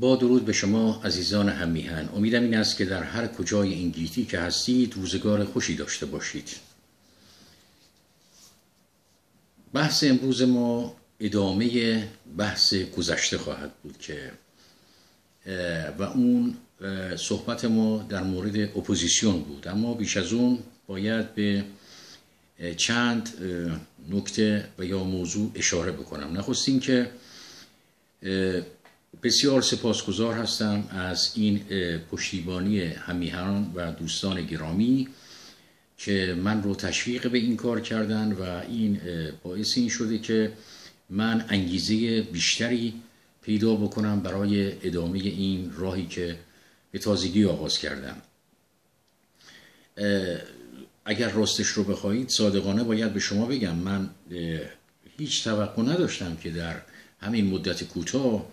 با درود به شما عزیزان همیهن. امیدم این است که در هر کجای این گیتی که هستید روزگار خوشی داشته باشید. بحث امروز ما ادامه بحث گذشته خواهد بود که و اون صحبت ما در مورد اپوزیسیون بود. اما بیش از اون باید به چند نکته و یا موضوع اشاره بکنم. نخستین که بسیار سپاسگزار هستم از این پشتیبانی همیهنان و دوستان گرامی که من رو تشویق به این کار کردن و این باعث این شده که من انگیزه بیشتری پیدا بکنم برای ادامه این راهی که به تازگی آغاز کردم. اگر راستش رو بخواهید صادقانه باید به شما بگم من هیچ توقع نداشتم که در همین مدت کوتاه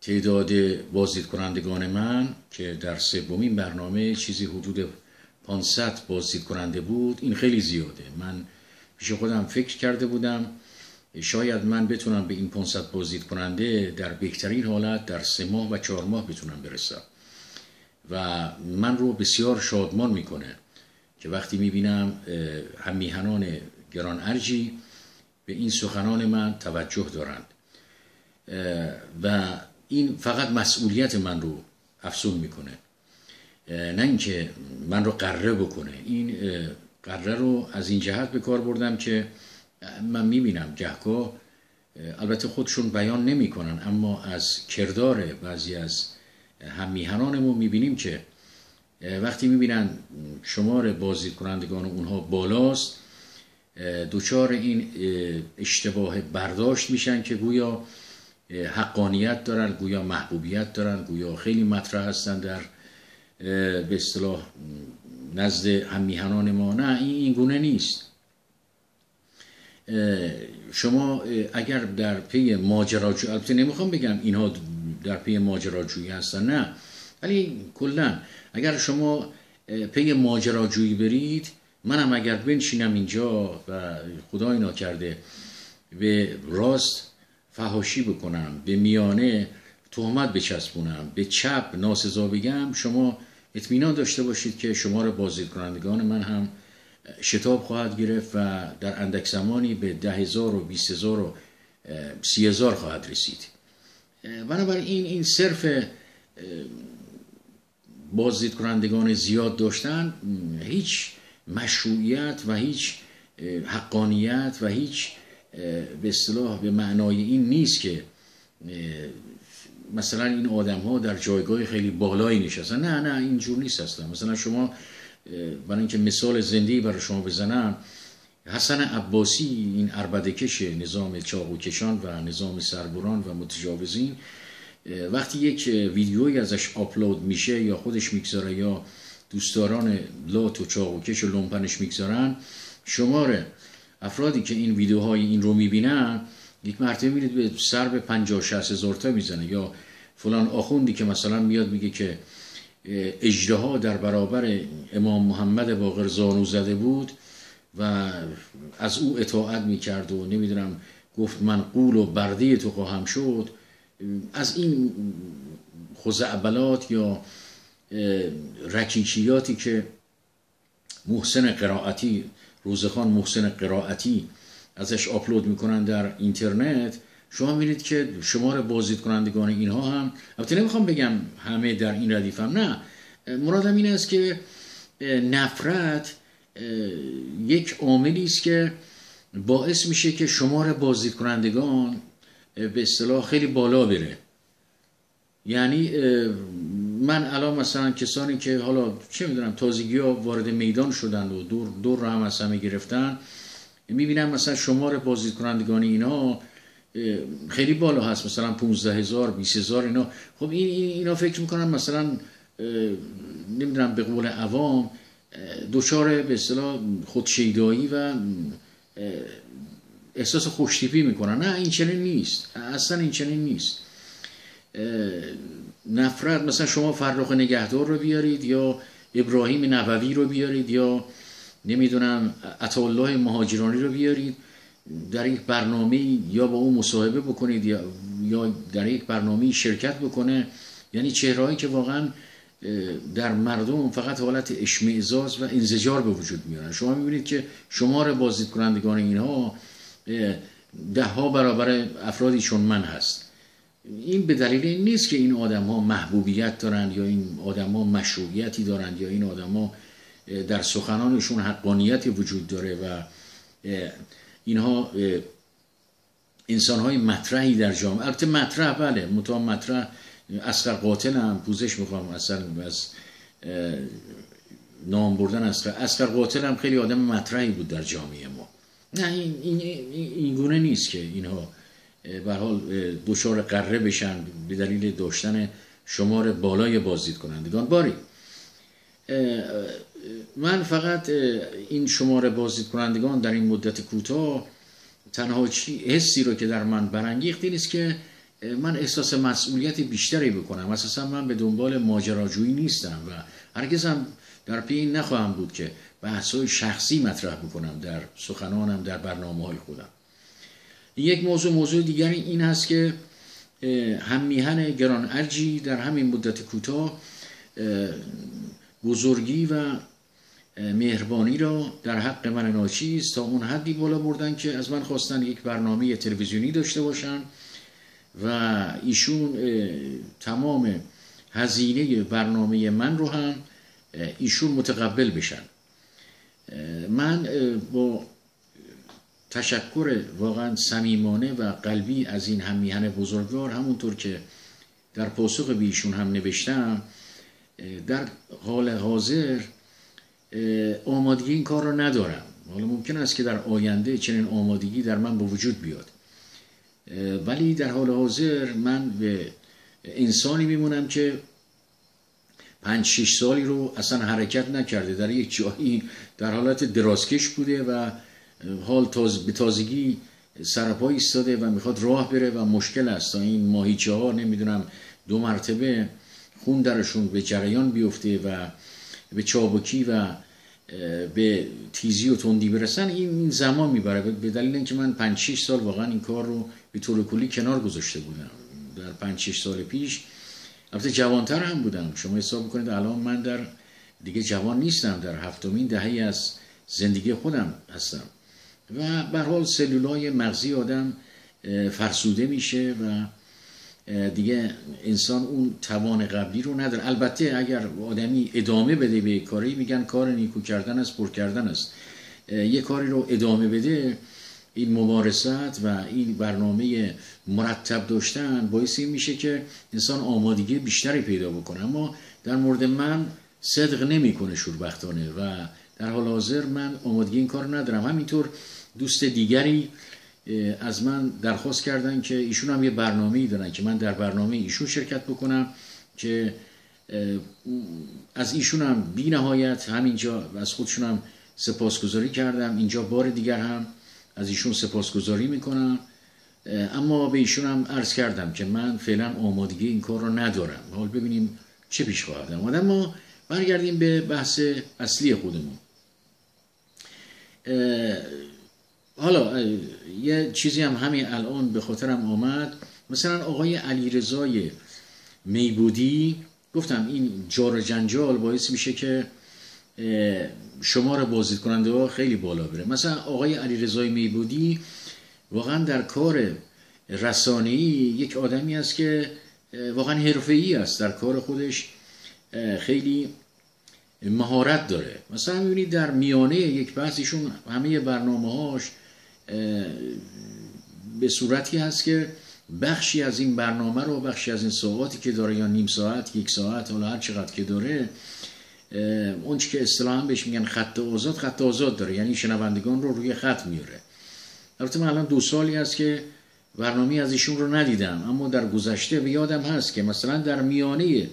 تعداد بازدید کنندگان من که در سومین برنامه چیزی حدود 500 بازدید کننده بود این خیلی زیاده. من پیش خودم فکر کرده بودم شاید من بتونم به این 500 بازدید کننده در بهترین حالت در سه ماه و چهار ماه بتونم برسم. و من رو بسیار شادمان می‌کنه که وقتی می‌بینم هم میهنان گران ارجی به این سخنان من توجه دارند. و این فقط مسئولیت من رو افزون می‌کنه. نه اینکه من رو قره بکنه. این قره رو از این جهت به کار بردم که من می‌بینم گهگاه البته خودشون بیان نمی‌کنن اما از کردار بعضی از هم میهنانمون می‌بینیم که وقتی می‌بینن شمار بازدید کنندگان اونها بالاست دوچار این اشتباه برداشت میشن که گویا حقانیت دارن گویا محبوبیت دارن گویا خیلی مطرح هستن در به اصطلاح نزد همیهنان ما. نه این گونه نیست. شما اگر در پی ماجراجویی البته نمی‌خوام بگم اینها در پی ماجراجویی هستن نه. ولی کلا اگر شما پی ماجراجویی برید منم اگر بنشینم اینجا و خدای ناکرده به راست فهاشی بکنم به میانه تهمت بچسبونم به چپ ناسزا بگم شما اطمینان داشته باشید که شمار بازدید کنندگان من هم شتاب خواهد گرفت و در اندک زمانی به ده هزار و بیست هزار و سی هزار خواهد رسید. بنابراین این این صرف بازدید کنندگان زیاد داشتن هیچ مشروعیت و هیچ حقانیت و هیچ به اصطلاح به معنای این نیست که مثلا این آدم ها در جایگاه خیلی بالایی نشستن. نه نه اینجور نیست هستن. مثلا شما برای اینکه مثال زندگی برای شما بزنم حسن عباسی این اربدکش نظام چاقوکشان و نظام سربران و متجاوزین وقتی یک ویدیویی ازش آپلود میشه یا خودش می‌گذاره یا دوستداران لات و چاقوکش و لومپنش می‌گذارن شماره افرادی که این ویدیوهای این رو می‌بینن یک مرتبه میرید به سر به 50 60 هزار تا می‌زنه. یا فلان آخوندی که مثلا میاد میگه که اجدها در برابر امام محمد باقر زانو زده بود و از او اطاعت می‌کرد و نمی‌دونم گفت من قول و برده تو خواهم شد. از این خزعبلات یا رکیکیاتی که محسن قرائتی روزخان محسن قرائتی ازش آپلود می‌کنن در اینترنت. شما میرید که شمار بازدید کنندگان اینها هم البته نمی‌خوام بگم همه در این ردیف هم نه. مرادم این است که نفرت یک عاملی است که باعث میشه که شمار بازدید کنندگان به اصطلاح خیلی بالا بره. یعنی من الان مثلا کسانی که حالا چه می‌دونم تازگی ها وارد میدان شدن و دور, دور رو هم از همه گرفتن می‌بینم مثلا شمار بازدید کنندگان اینا خیلی بالا هست مثلا 15 هزار 20 هزار اینا. خب این اینا فکر می‌کنم مثلا نمی‌دونم به قول عوام دوچار به اصطلاح خودشیدایی و احساس خوشتیپی می‌کنن. نه این چنین نیست. اصلا این چنین نیست. نفرت مثلا شما فرخ نگهدار رو بیارید یا ابراهیم نبوی رو بیارید یا نمی‌دونم الله مهاجرانی رو بیارید در یک برنامه یا با اون مصاحبه بکنید یا, یا در یک برنامه شرکت بکنه. یعنی چهرهایی که واقعا در مردم فقط حالت اشمعزاز و انزجار به وجود میارن. شما می‌بینید که شمار بازدید کنندگان اینها ده ها برابر افرادی چون من هست. این به دلیل این نیست که این آدم ها محبوبیت دارند یا این آدم ها مشروعیتی دارند یا این آدم ها در سخنانشون حقانیتی وجود داره و اینها انسان های مطرحی در جامعه. البته مطرح بله مطمئن مطرح اسقر قاتل هم پوزش می‌خوام اصلا از نام بردن اسقر اسقر قاتل هم خیلی آدم مطرحی بود در جامعه ما. نه این, این, این گونه نیست که اینها به حال دچار قره بشن به دلیل داشتن شمار بالای بازدید کنندگان. باری من فقط این شمار بازدید کنندگان در این مدت کوتاه تنها چی حسی رو که در من برانگیخت این است که من احساس مسئولیت بیشتری بکنم. اساسا من به دنبال ماجراجویی نیستم و هرگز هم در پی این نخواهم بود که بحث شخصی مطرح بکنم در سخنانم در برنامه های خودم. یک موضوع موضوع دیگری این هست که هم میهن گران ارجی در همین مدت کوتاه بزرگی و مهربانی را در حق من ناچیز تا اون حدی بالا بردن که از من خواستن یک برنامه تلویزیونی داشته باشن و ایشون تمام هزینه برنامه من رو هم ایشون متقبل بشن. من با تشکر واقعا صمیمانه و قلبی از این همیهن بزرگوار همونطور که در پاسخ به ایشون هم نوشتم در حال حاضر آمادگی این کار رو ندارم. حالا ممکن است که در آینده چنین آمادگی در من به وجود بیاد. ولی در حال حاضر من به انسانی میمونم که پنج شش سالی رو اصلا حرکت نکرده. در یک جایی در حالت درازکش بوده و حال تاز به تازگی سرپا ایستاده و می‌خواد راه بره و مشکل است. این ماهیچه ها نمی‌دونم دو مرتبه خون درشون به جریان بیفته و به چابکی و به تیزی و تندی برسن این زمان می‌بره به دلیل اینکه من 5 6 سال واقعا این کار رو به طور کلی کنار گذاشته بودم. در 5 6 سال پیش البته جوانتر هم بودم. شما حساب کنید الان من در دیگه جوان نیستم در هفتمین دهه از زندگی خودم هستم. و به حال سلولای مغزی آدم فرسوده میشه و دیگه انسان اون توان قبلی رو نداره. البته اگر آدمی ادامه بده به کاری میگن کار نیکو کردن است پر کردن است. یه کاری رو ادامه بده این ممارست و این برنامه مرتب داشتن باعث این میشه که انسان آمادگی بیشتری پیدا بکنه. اما در مورد من صدق نمی‌کنه شوربختانه و در حال حاضر من آمادگی این کار ندارم. همینطور دوست دیگری از من درخواست کردن که ایشون هم یه برنامه ای دارن که من در برنامه ایشون شرکت بکنم که از ایشون هم بی نهایت همینجا از خودشون هم سپاسگزاری کردم. اینجا بار دیگر هم از ایشون سپاسگزاری می‌کنم. اما به ایشون هم عرض کردم که من فعلا آمادگی این کار رو ندارم. حال ببینیم چه پیش خواهد آمد. اما برگردیم به بحث اصلی خودمون. حالا یه چیزی هم همین الان به خاطرم آمد. مثلا آقای علیرضای میبودی گفتم این جار جنجال باعث میشه که شمار بازدید کننده ها خیلی بالا بره. مثلا آقای علیرضای میبودی واقعا در کار رسانه‌ای یک آدمی است که واقعا حرفه‌ای است در کار خودش. خیلی مهارت داره. مثلا می‌بینید در میانه یک بحث ایشون همه برنامه هاش به صورتی هست که بخشی از این برنامه رو بخشی از این ساعاتی که داره یا نیم ساعت یک ساعت حالا هر چقدر که داره اون که اصطلاحا بهش میگن خط آزاد خط آزاد داره. یعنی شنوندگان رو روی خط میاره. البته من الان دو سالی هست که برنامه از ایشون رو ندیدم اما در گذشته به یادم هست که مثلا در میانه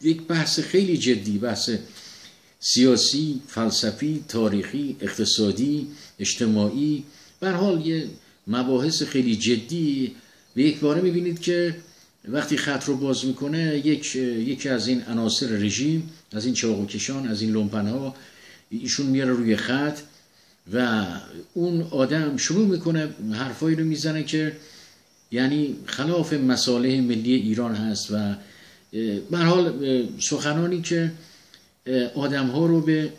یک بحث خیلی جدی بحث سیاسی، فلسفی، تاریخی، اقتصادی، اجتماعی. بر حال یه مباحث خیلی جدی. به یک باره می‌بینید که وقتی خط رو باز می‌کنه یک یکی از این عناصر رژیم از این چاقوکشان از این لومپن ها ایشون میاره روی خط و اون آدم شروع می‌کنه حرفایی رو می‌زنه که یعنی خلاف مصالح ملی ایران هست و به حال سخنانی که آدم ها رو به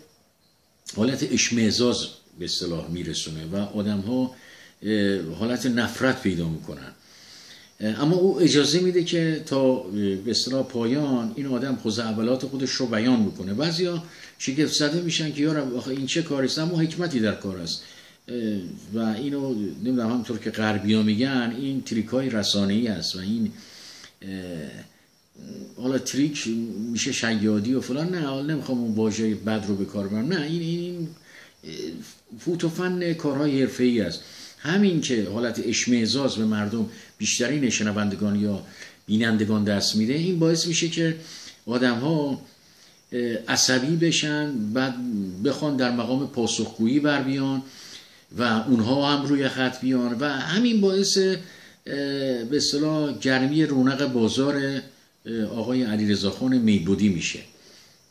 حالت اشمعزاز به اصطلاح میرسونه و آدم ها حالت نفرت پیدا می‌کنن. اما او اجازه میده که تا به اصطلاح پایان این آدم خزعبلات خودش رو بیان می‌کنه. بعضیا شگفت زده میشن که یارم آخه این چه کاری است؟ اما حکمتی در کار است. و اینو نمی‌دونم همونطور که غربیا میگن این تریک های رسانه ای است و این حالا تریک میشه شیادی و فلان. نه حالا نمی‌خوام اون واژه بد رو به کار برم نه این این فوت و فن کارهای حرفه‌ای است. همین که حالت اشمعزاز به مردم بیشترین شنوندگان یا بینندگان دست میده این باعث میشه که آدم ها عصبی بشن بعد بخوان در مقام پاسخگویی بر بیان و اونها هم روی خط بیان و همین باعث به اصطلاح گرمی رونق بازار آقای علیرضا خان میبودی میشه.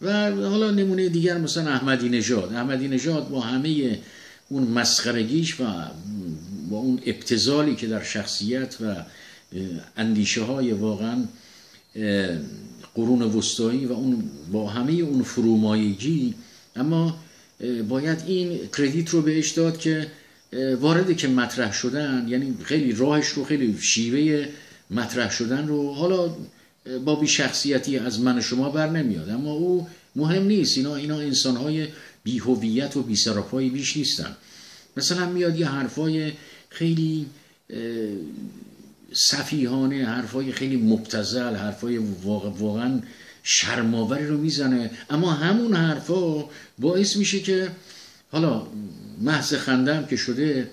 و حالا نمونه دیگر مثلا احمدی نژاد احمدی نژاد با همه اون مسخرگیش و با اون ابتزالی که در شخصیت و اندیشه های واقعا قرون وسطایی و اون با همه اون فرومایگی اما باید این کردیت رو بهش داد که وارده که مطرح شدن یعنی خیلی راهش رو خیلی شیوه مطرح شدن رو حالا با بی شخصیتی از من شما بر نمیاد. اما او مهم نیست. اینا اینا انسان های بی هویت و بی بیش نیستن. مثلا میاد یه حرفای خیلی صفیحانه حرفای خیلی مبتزل حرفای واقعا شرماوری رو می‌زنه. اما همون حرفا باعث میشه که حالا محض خندم که شده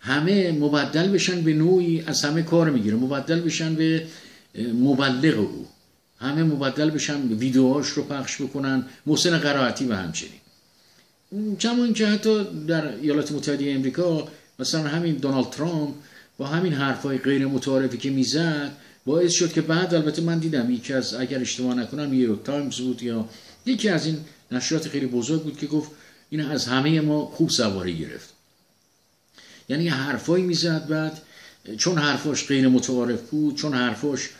همه مبدل بشن به نوعی از همه کار می‌گیره. مبدل بشن به مبلغ او. همه مبدل بشن ویدیوهاش رو پخش بکنن محسن قرائتی و همچنین. کما که حتی در ایالات متحده امریکا مثلا همین دونالد ترامپ با همین حرفای غیر متعارفی که می‌زد باعث شد که بعد البته من دیدم یکی از اگر اشتباه نکنم نیویورک تایمز بود یا یکی از این نشریات خیلی بزرگ بود که گفت این از همه ما خوب سواری گرفت. یعنی حرفایی می‌زد بعد چون حرفاش غیر متعارف بود چون حرفاش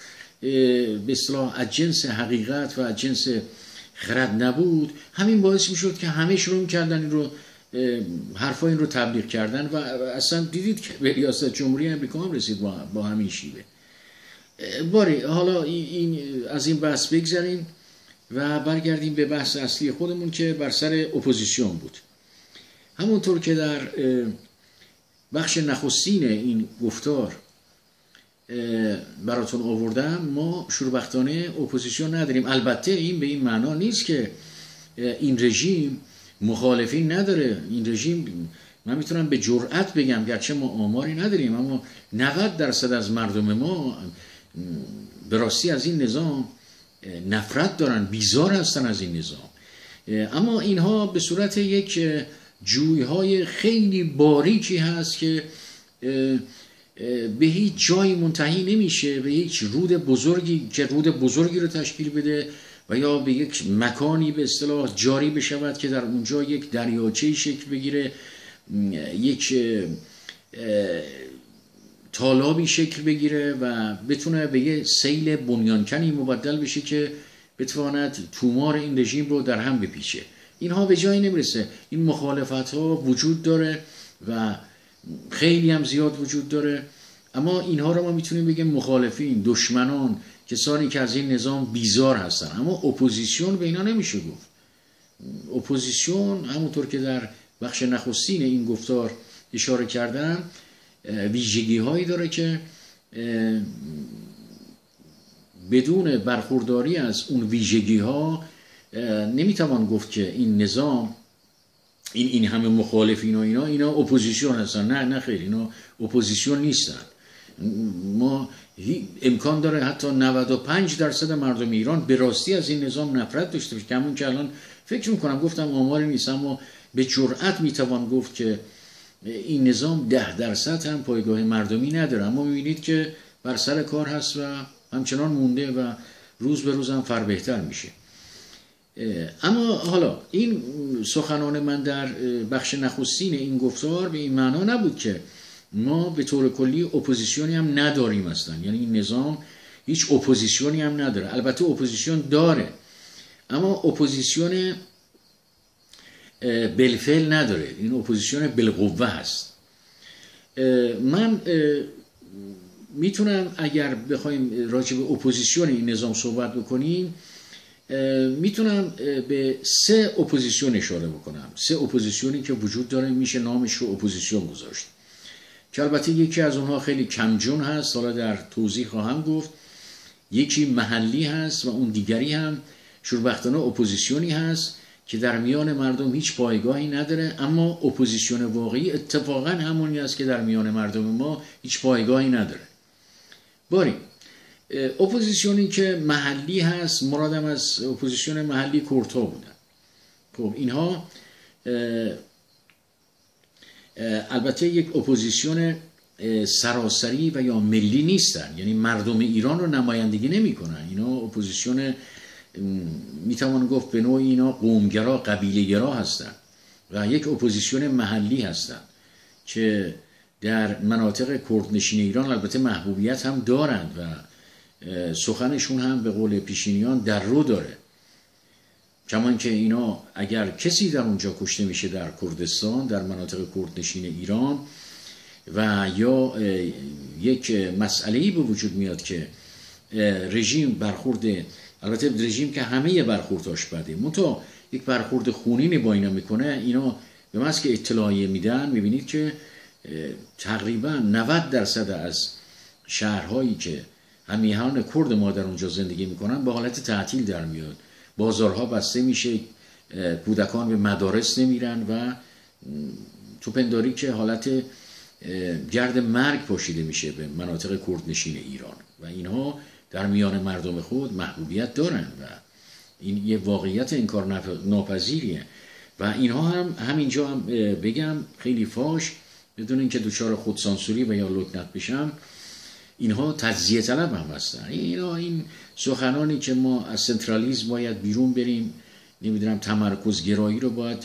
به از جنس حقیقت و از جنس خرد نبود همین باعث می‌شد که همه شروع می‌کردن این رو حرفا این رو تبلیغ کردن و اصلا دیدید که به ریاست جمهوری امریکا هم رسید با, با همین شیوه. باری حالا این از این بحث بگذاریم و برگردیم به بحث اصلی خودمون که بر سر اپوزیسیون بود. همونطور که در بخش نخستین این گفتار براتون آوردم ما شوربختانه اپوزیسیون نداریم. البته این به این معنا نیست که این رژیم مخالفین نداره. این رژیم من می‌تونم به جرأت بگم گرچه ما آماری نداریم اما 90 درصد از مردم ما به راستی از این نظام نفرت دارن بیزار هستن از این نظام. اما اینها به صورت یک جویهای خیلی باریکی هست که به هیچ جایی منتهی نمیشه به هیچ رود بزرگی که رود بزرگی رو تشکیل بده و یا به یک مکانی به اصطلاح جاری بشود که در اونجا یک دریاچه شکل بگیره یک تالابی شکل بگیره و بتونه به یه سیل بنیانکنی مبدل بشه که بتواند تومار این رژیم رو در هم بپیچه. اینها به جایی نمی‌رسه. این مخالفت ها وجود داره و خیلی هم زیاد وجود داره. اما اینها رو ما می‌تونیم بگیم مخالفین دشمنان کسانی که از این نظام بیزار هستن. اما اپوزیسیون به اینا نمیشه گفت. اپوزیسیون همونطور که در بخش نخستین این گفتار اشاره کردم ویژگی هایی داره که بدون برخورداری از اون ویژگی ها نمی‌توان گفت که این نظام این این همه مخالفین و اینا اینا اپوزیسیون هستن. نه نه خیر اینا اپوزیسیون نیستن. ما امکان داره حتی 95 درصد مردم ایران به راستی از این نظام نفرت داشته باشه. همون که الان فکر می‌کنم گفتم آماری نیست اما به جرأت می‌توان گفت که این نظام ده درصد هم پایگاه مردمی نداره. اما می‌بینید که بر سر کار هست و همچنان مونده و روز به روز هم فربه‌تر میشه. اما حالا این سخنان من در بخش نخستین این گفتار به این معنا نبود که ما به طور کلی اپوزیسیونی هم نداریم اصلا. یعنی این نظام هیچ اپوزیسیونی هم نداره. البته اپوزیسیون داره. اما اپوزیسیون بالفعل نداره. این اپوزیسیون بالقوه هست. من می‌تونم اگر بخوایم راجع به اپوزیسیون این نظام صحبت بکنیم می‌تونم به سه اپوزیسیون اشاره بکنم. سه اپوزیسیونی که وجود داره میشه نامش رو اپوزیسیون گذاشت. که البته یکی از اونها خیلی کم‌جون هست حالا در توضیح خواهم گفت. یکی محلی هست و اون دیگری هم شوربختانه اپوزیسیونی هست که در میان مردم هیچ پایگاهی نداره اما اپوزیسیون واقعی اتفاقا همونی است که در میان مردم ما هیچ پایگاهی نداره. باری اپوزیسیونی که محلی هست مرادم از اپوزیسیون محلی کوردها بودن. خب اینها البته یک اپوزیسیون سراسری و یا ملی نیستن. یعنی مردم ایران رو نمایندگی نمی‌کنن. اینا اپوزیسیون می‌توان گفت به نوع اینا قوم‌گرا قبیله‌گرا هستن و یک اپوزیسیون محلی هستن که در مناطق کردنشین ایران البته محبوبیت هم دارند و سخنشون هم به قول پیشینیان در رو داره. کما اینکه اینا اگر کسی در اونجا کشته میشه در کردستان در مناطق کردنشین ایران و یا یک مسئله به وجود میاد که رژیم برخورد البته رژیم که همه برخورداش بده. منتها یک برخورد خونینی با اینا می‌کنه اینا به محض که اطلاعیه میدن می‌بینید که تقریبا 90 درصد از شهرهایی که همیهان کرد ما در اونجا زندگی می‌کنن به حالت تعطیل در میاد. بازارها بسته میشه کودکان به مدارس نمیرن و تو پنداری که حالت گرد مرگ پاشیده میشه به مناطق کردنشین ایران. و اینها در میان مردم خود محبوبیت دارن و این یه واقعیت انکار ناپذیریه. و اینها هم همینجا هم بگم خیلی فاش بدون اینکه دچار خودسانسوری و یا لکنت بشم اینها تجزیه طلب هم هستن. اینا این سخنانی که ما از سنترالیزم باید بیرون بریم نمی‌دونم تمرکز گرایی رو باید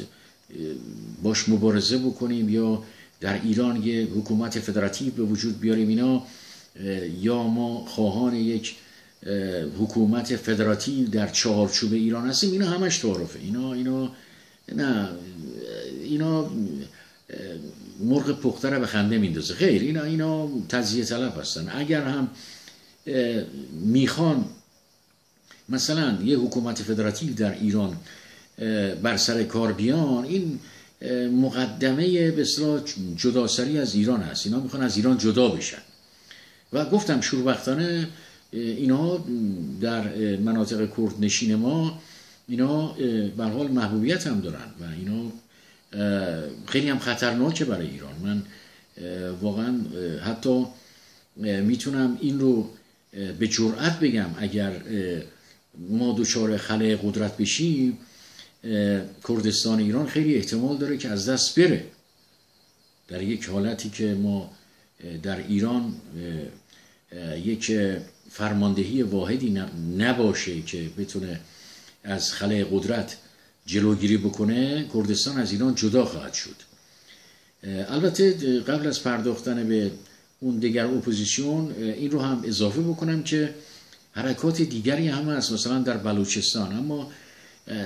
باش مبارزه بکنیم یا در ایران یه حکومت فدراتیو به وجود بیاریم اینا یا ما خواهان یک حکومت فدراتیو در چهارچوب ایران هستیم. اینا همش تعارفه. اینا اینا نه اینا مرغ پخته رو به خنده میندازه. خیر اینا اینا تزیه طلب هستن. اگر هم می‌خوان مثلا یه حکومت فدراتیو در ایران بر سر کار بیان این مقدمه به اصطلاح جداسری از ایران هست. اینا می‌خوان از ایران جدا بشن. و گفتم شوربختانه اینا در مناطق کرد نشین ما اینا به حال محبوبیت هم دارن و اینا خیلی هم خطرناکه برای ایران. من واقعا حتی می‌تونم این رو به جرأت بگم اگر ما دچار خلای قدرت بشیم کردستان ایران خیلی احتمال داره که از دست بره. در یک حالتی که ما در ایران یک فرماندهی واحدی نباشه که بتونه از خلای قدرت جلوگیری بکنه کردستان از ایران جدا خواهد شد. البته قبل از پرداختن به اون دیگر اپوزیسیون این رو هم اضافه بکنم که حرکات دیگری هم هست مثلا در بلوچستان. اما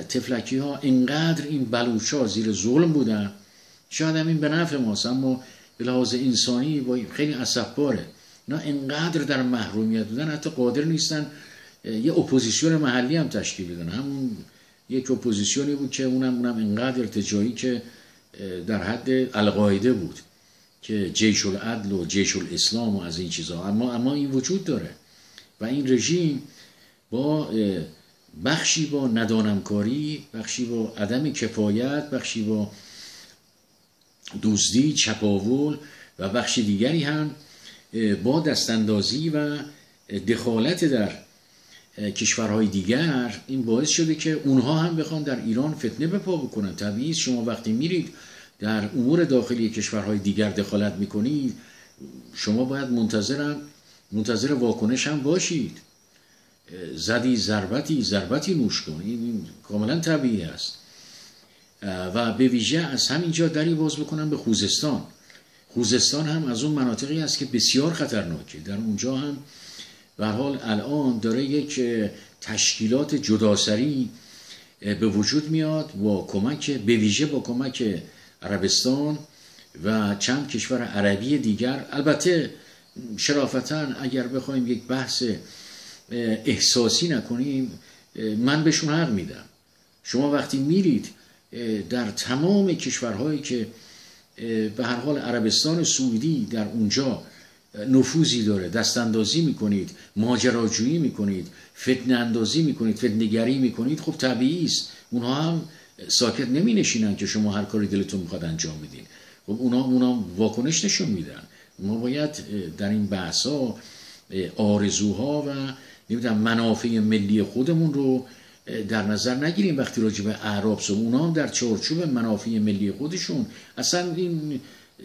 طفلکی ها اینقدر این بلوچ ها زیر ظلم بودن شاید هم این به نفع ماست اما به لحاظ انسانی خیلی باره اینا اینقدر در محرومیت بودن حتی قادر نیستن یه اپوزیسیون محلی هم تشکیل بدن. همون یک اپوزیسیونی بود که اونم اونم اینقدر ارتجاعی که در حد القاعده بود که جیش العدل و جیش الاسلام و از این چیزها اما اما این وجود داره. و این رژیم با بخشی با ندانمکاری بخشی با عدم کفایت بخشی با دزدی چپاول و بخش دیگری هم با دستاندازی و دخالت در کشورهای دیگر این باعث شده که اونها هم بخوان در ایران فتنه به پا بکنن. طبیعی شما وقتی میرید در امور داخلی کشورهای دیگر دخالت می‌کنید شما باید منتظرم منتظر واکنش هم باشید. زدی ضربتی ضربتی نوش کن. این کاملا طبیعی است. و به ویژه از همینجا دری باز بکنم به خوزستان. خوزستان هم از اون مناطقی است که بسیار خطرناکه. در اونجا هم به حال الان داره یک تشکیلات جداسری به وجود میاد با کمک به ویژه با کمک عربستان و چند کشور عربی دیگر. البته شرافتا اگر بخوایم یک بحث احساسی نکنیم من بهشون حق میدم. شما وقتی میرید در تمام کشورهایی که به هر حال عربستان سعودی در اونجا نفوذی داره دست اندازی می‌کنید ماجراجویی می‌کنید فتن اندازی می‌کنید فتنگری می‌کنید خب طبیعی است. اونها هم ساکت نمی نشینن که شما هر کاری دلتون می‌خواد انجام بدین. خب اونا اونا واکنش نشون میدن. ما باید در این بحث ها آرزوها و نمی‌دونم منافع ملی خودمون رو در نظر نگیریم وقتی راجع به اعراب سو اونا هم در چارچوب منافع ملی خودشون. اصلا این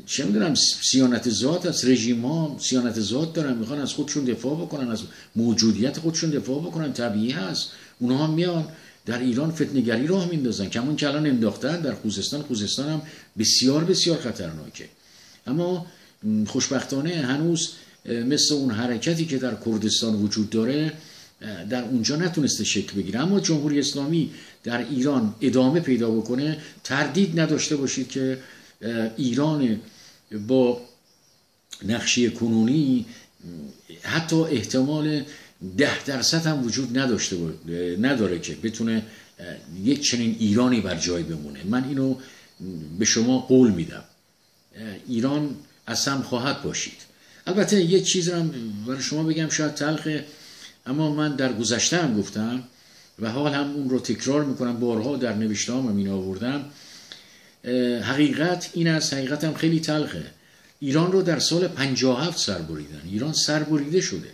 چه می‌دونم سیانت ذات از رژیم ها سیانت ذات دارن می‌خوان از خودشون دفاع بکنن از موجودیت خودشون دفاع بکنن طبیعی هست. اونها هم میان در ایران فتنگری رو هم میندازن. کمون که الان انداختن در خوزستان خوزستان هم بسیار بسیار خطرناکه. اما خوشبختانه هنوز مثل اون حرکتی که در کردستان وجود داره در اونجا نتونسته شکل بگیره. اما جمهوری اسلامی در ایران ادامه پیدا بکنه تردید نداشته باشید که ایران با نقشی کنونی حتی احتمال ده درصد هم وجود نداشته نداره که بتونه یک چنین ایرانی بر جای بمونه. من اینو به شما قول میدم. ایران اصلا خواهد باشید. البته یک چیز هم برای شما بگم شاید تلخه اما من در گذشته هم گفتم و حال هم اون رو تکرار می‌کنم. بارها در نوشته هم این آوردم. حقیقت این است حقیقت هم خیلی تلخه. ایران رو در سال 57 سر بریدن. ایران سر بریده شده.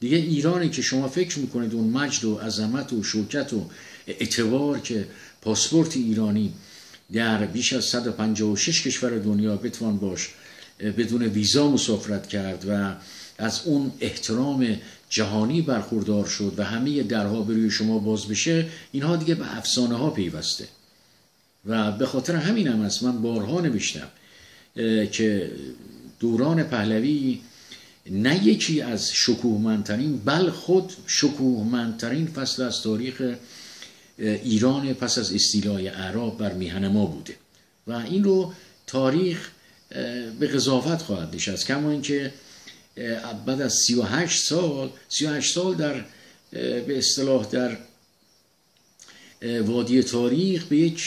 دیگه ایرانی که شما فکر می‌کنید اون مجد و عظمت و شوکت و اعتبار که پاسپورت ایرانی در بیش از 156 کشور دنیا بتوان باش بدون ویزا مسافرت کرد و از اون احترام جهانی برخوردار شد و همه درها به روی شما باز بشه اینها دیگه به افسانه ها پیوسته. و به خاطر همین هم است من بارها نوشتم که دوران پهلوی نه یکی از شکوهمندترین بل خود شکوهمندترین فصل از تاریخ ایران پس از استیلای عرب بر میهن ما بوده. و این رو تاریخ به قضاوت خواهد نشست. کما اینکه بعد از 38 سال 38 سال در به اصطلاح در وادی تاریخ به یک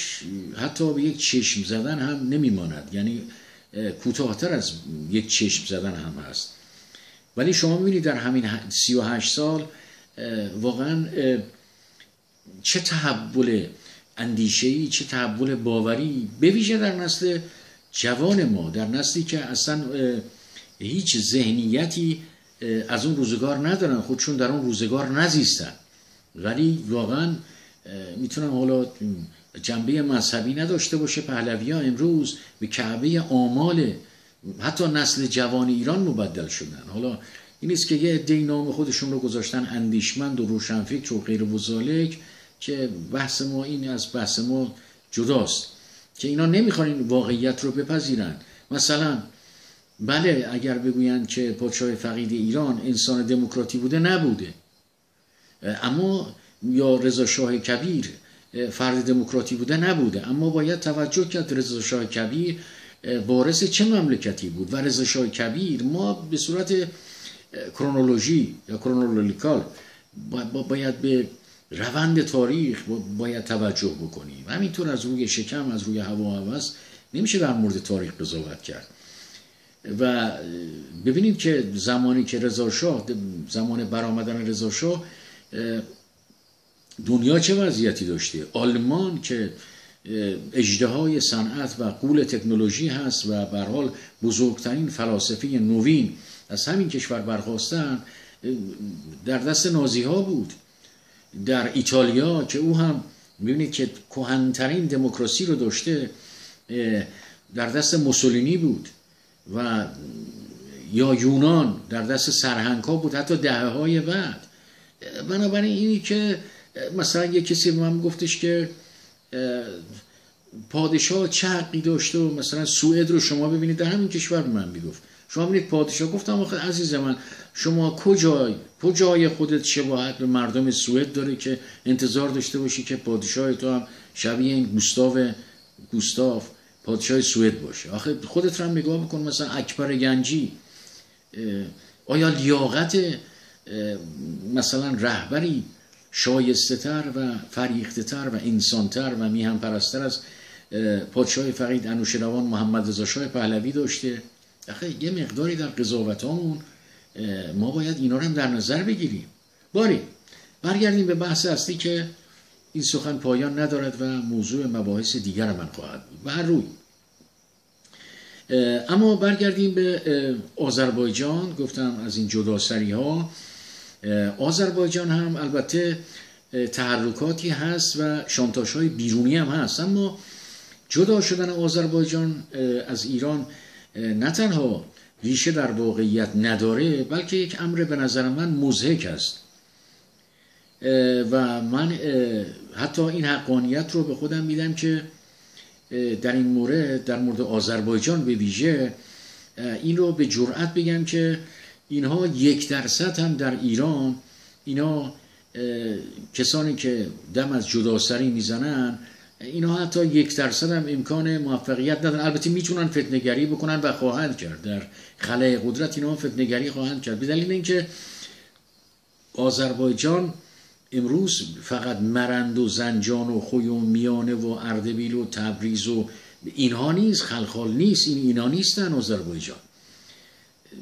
حتی به یک چشم زدن هم نمیماند. یعنی کوتاهتر از یک چشم زدن هم هست. ولی شما می‌بینید در همین 38 سال واقعا چه تحول اندیشه‌ای چه تحول باوری به در نسل جوان ما در نسلی که اصلا هیچ ذهنیتی از اون روزگار ندارن خودشون در اون روزگار نزیستن. ولی واقعا می‌تونم حالا جنبه مذهبی نداشته باشه پهلوی ها امروز به کعبه آمال حتی نسل جوان ایران مبدل شدن. حالا این است که یه عده نام خودشون رو گذاشتن اندیشمند و روشنفکر و غیر وزالک که بحث ما این از بحث ما جداست که اینا نمی‌خوان این واقعیت رو بپذیرن. مثلا بله اگر بگویند که پادشاه فقید ایران انسان دموکراتی بوده نبوده. اما یا رضا شاه کبیر فرد دموکراتی بوده نبوده. اما باید توجه کرد رضا شاه کبیر وارث چه مملکتی بود؟ و رضا شاه کبیر ما به صورت کرونولوژی یا کرونولوژیکال باید به روند تاریخ باید توجه بکنیم. همینطور از روی شکم از روی هوا هوس نمیشه در مورد تاریخ قضاوت کرد. و ببینیم که زمانی که رضا شاه زمان برآمدن رضا شاه دنیا چه وضعیتی داشته؟ آلمان که اجدهای صنعت و قول تکنولوژی هست و به حال بزرگترین فلاسفه نوین از همین کشور برخواستن در دست نازی ها بود. در ایتالیا که او هم می‌بینید که کهنترین دموکراسی رو داشته در دست موسولینی بود و یا یونان در دست سرهنگ ها بود حتی دهه های بعد بنابراین اینی که مثلا یه کسی به من گفتش که پادشاه چه حقی داشته و مثلا سوئد رو شما ببینید در همین کشور من می‌گفت. شما ببینید پادشاه گفتم آخه عزیز من شما کجای کجای خودت شباهت به مردم سوئد داره که انتظار داشته باشی که پادشاه تو هم شبیه این گوستاو گوستاف پادشاه سوئد باشه؟ آخه خودت رو هم نگاه بکن مثلا اکبر گنجی آیا لیاقت مثلا رهبری شایسته و فریخته تر و انسان تر و میهم پرستر از پادشاه فقید انوشیروان محمد رضا شاه پهلوی داشته. آخه یه مقداری در قضاوتامون ما باید اینا رو هم در نظر بگیریم. باری برگردیم به بحث اصلی که این سخن پایان ندارد و موضوع مباحث دیگر من خواهد بود. و روی. اما برگردیم به آذربایجان. گفتم از این جداسری ها آذربایجان هم البته تحرکاتی هست و شانتاش های بیرونی هم هست. اما جدا شدن آذربایجان از ایران نه تنها ریشه در واقعیت نداره بلکه یک امر به نظر من مزهک است. و من حتی این حقانیت رو به خودم میدم که در این مورد در مورد آذربایجان به ویژه این رو به جرأت بگم که اینها یک درصد هم در ایران اینا کسانی که دم از جداسری می‌زنن اینا حتی یک درصد هم امکان موفقیت ندارن. البته می‌تونن فتنگری بکنن و خواهند کرد. در خلای قدرت اینا فتنگری خواهند کرد. به دلیل اینکه آذربایجان امروز فقط مرند و زنجان و خوی و میانه و اردبیل و تبریز و اینها نیست خلخال نیست. این اینا نیستن آذربایجان.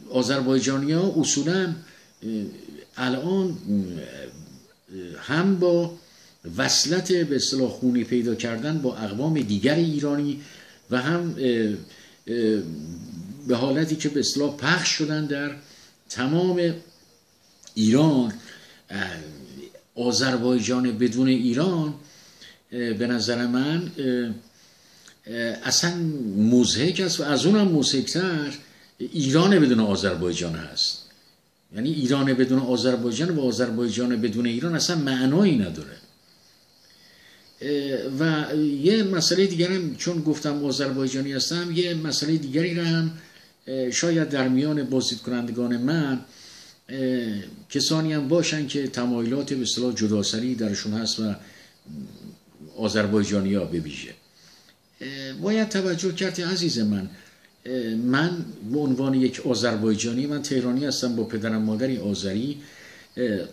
آذربایجانی ها اصولا الان هم با وصلت به اصطلاح خونی پیدا کردن با اقوام دیگر ایرانی و هم به حالتی که به اصطلاح پخش شدن در تمام ایران آذربایجان بدون ایران به نظر من اصلا مزهک است و از اونم مزهکتر ایران بدون آذربایجان هست. یعنی ایران بدون آذربایجان و آذربایجان بدون ایران اصلا معنایی نداره. و یه مسئله دیگرم چون گفتم آذربایجانی هستم یه مسئله دیگری هم شاید در میان بازدید کنندگان من کسانی هم باشن که تمایلات به اصطلاح جداسری درشون هست و آذربایجانی ها ببیشه باید توجه کرد عزیز من من به عنوان یک آذربایجانی من تهرانی هستم با پدرم مادری آذری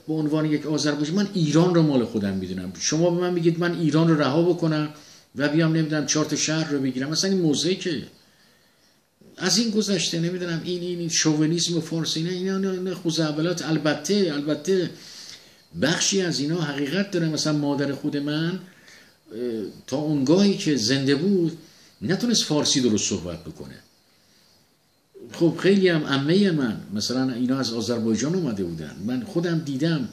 به عنوان یک آذربایجانی من ایران رو مال خودم می‌دونم. شما به من میگید من ایران رو رها بکنم و بیام نمی‌دونم چهار شهر رو بگیرم. مثلا این موزه که از این گذشته نمی‌دونم این این شوونیسم فارسی نه اینا خوزعبلات البته البته بخشی از اینا حقیقت داره. مثلا مادر خود من تا اونگاهی که زنده بود نتونست فارسی درست صحبت بکنه. خب خیلی هم امه من. مثلا اینا از آذربایجان اومده بودن. من خودم دیدم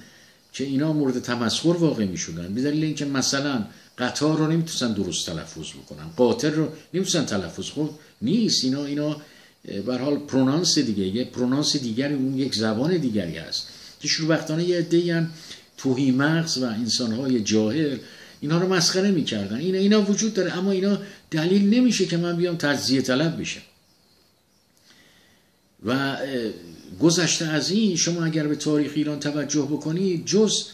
که اینا مورد تمسخر واقع می شدن به دلیل اینکه مثلا قطار رو نمی‌تونن درست تلفظ بکنن. قاطر رو نمی‌تونن تلفظ. خب نیست. اینا اینا به حال پرونانس دیگه. یه پرونانس دیگری اون یک زبان دیگری هست. که شروع یه عده‌ای توهی مغز و انسانهای جاهل اینا رو مسخره می‌کردن. اینا اینا وجود داره. اما اینا دلیل نمیشه که من بیام تجزیه طلب بشم. و گذشته از این شما اگر به تاریخ ایران توجه بکنید جز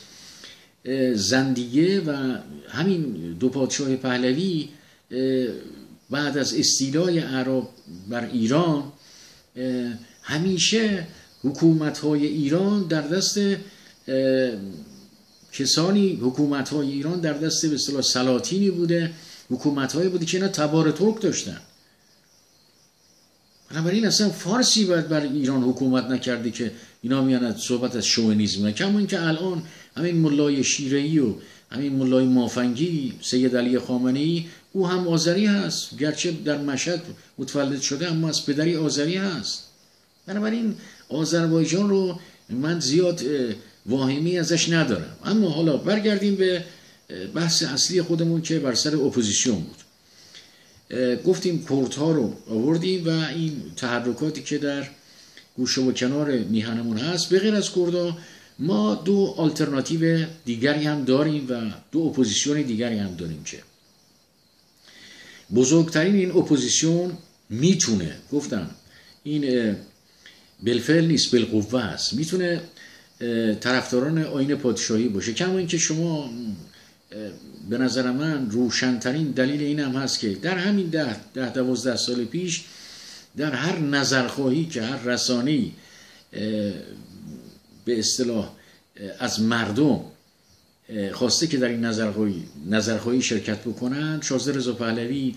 زندیه و همین دو پادشاه پهلوی بعد از استیلای عرب بر ایران همیشه حکومت های ایران در دست کسانی حکومت های ایران در دست به اصطلاح سلاطینی بوده حکومت بوده که اینا تبار ترک داشتن. بنابراین اصلا فارسی باید بر ایران حکومت نکرده که اینا میان صحبت از شوونیزم کما اینکه الان همین ملای شیرهی و همین ملای مافنگی سید علی خامنه ای او هم آذری هست. گرچه در مشهد متولد شده اما از پدری آذری هست. بنابراین آذربایجان رو من زیاد واهمه‌ای ازش ندارم. اما حالا برگردیم به بحث اصلی خودمون که بر سر اپوزیسیون بود. گفتیم کوردها رو آوردیم و این تحرکاتی که در گوشه و کنار میهنمون هست به غیر از کردها ما دو آلترناتیو دیگری هم داریم و دو اپوزیسیون دیگری هم داریم که بزرگترین این اپوزیسیون می‌تونه گفتم این بالفعل نیست بالقوه است. می‌تونه طرفداران آین پادشاهی باشه. کما اینکه شما به نظر من روشنترین دلیل این هم هست که در همین ده, ده دوازده سال پیش در هر نظرخواهی که هر رسانه‌ای به اصطلاح از مردم خواسته که در این نظرخواهی نظرخواهی شرکت بکنن شازده رضا پهلوی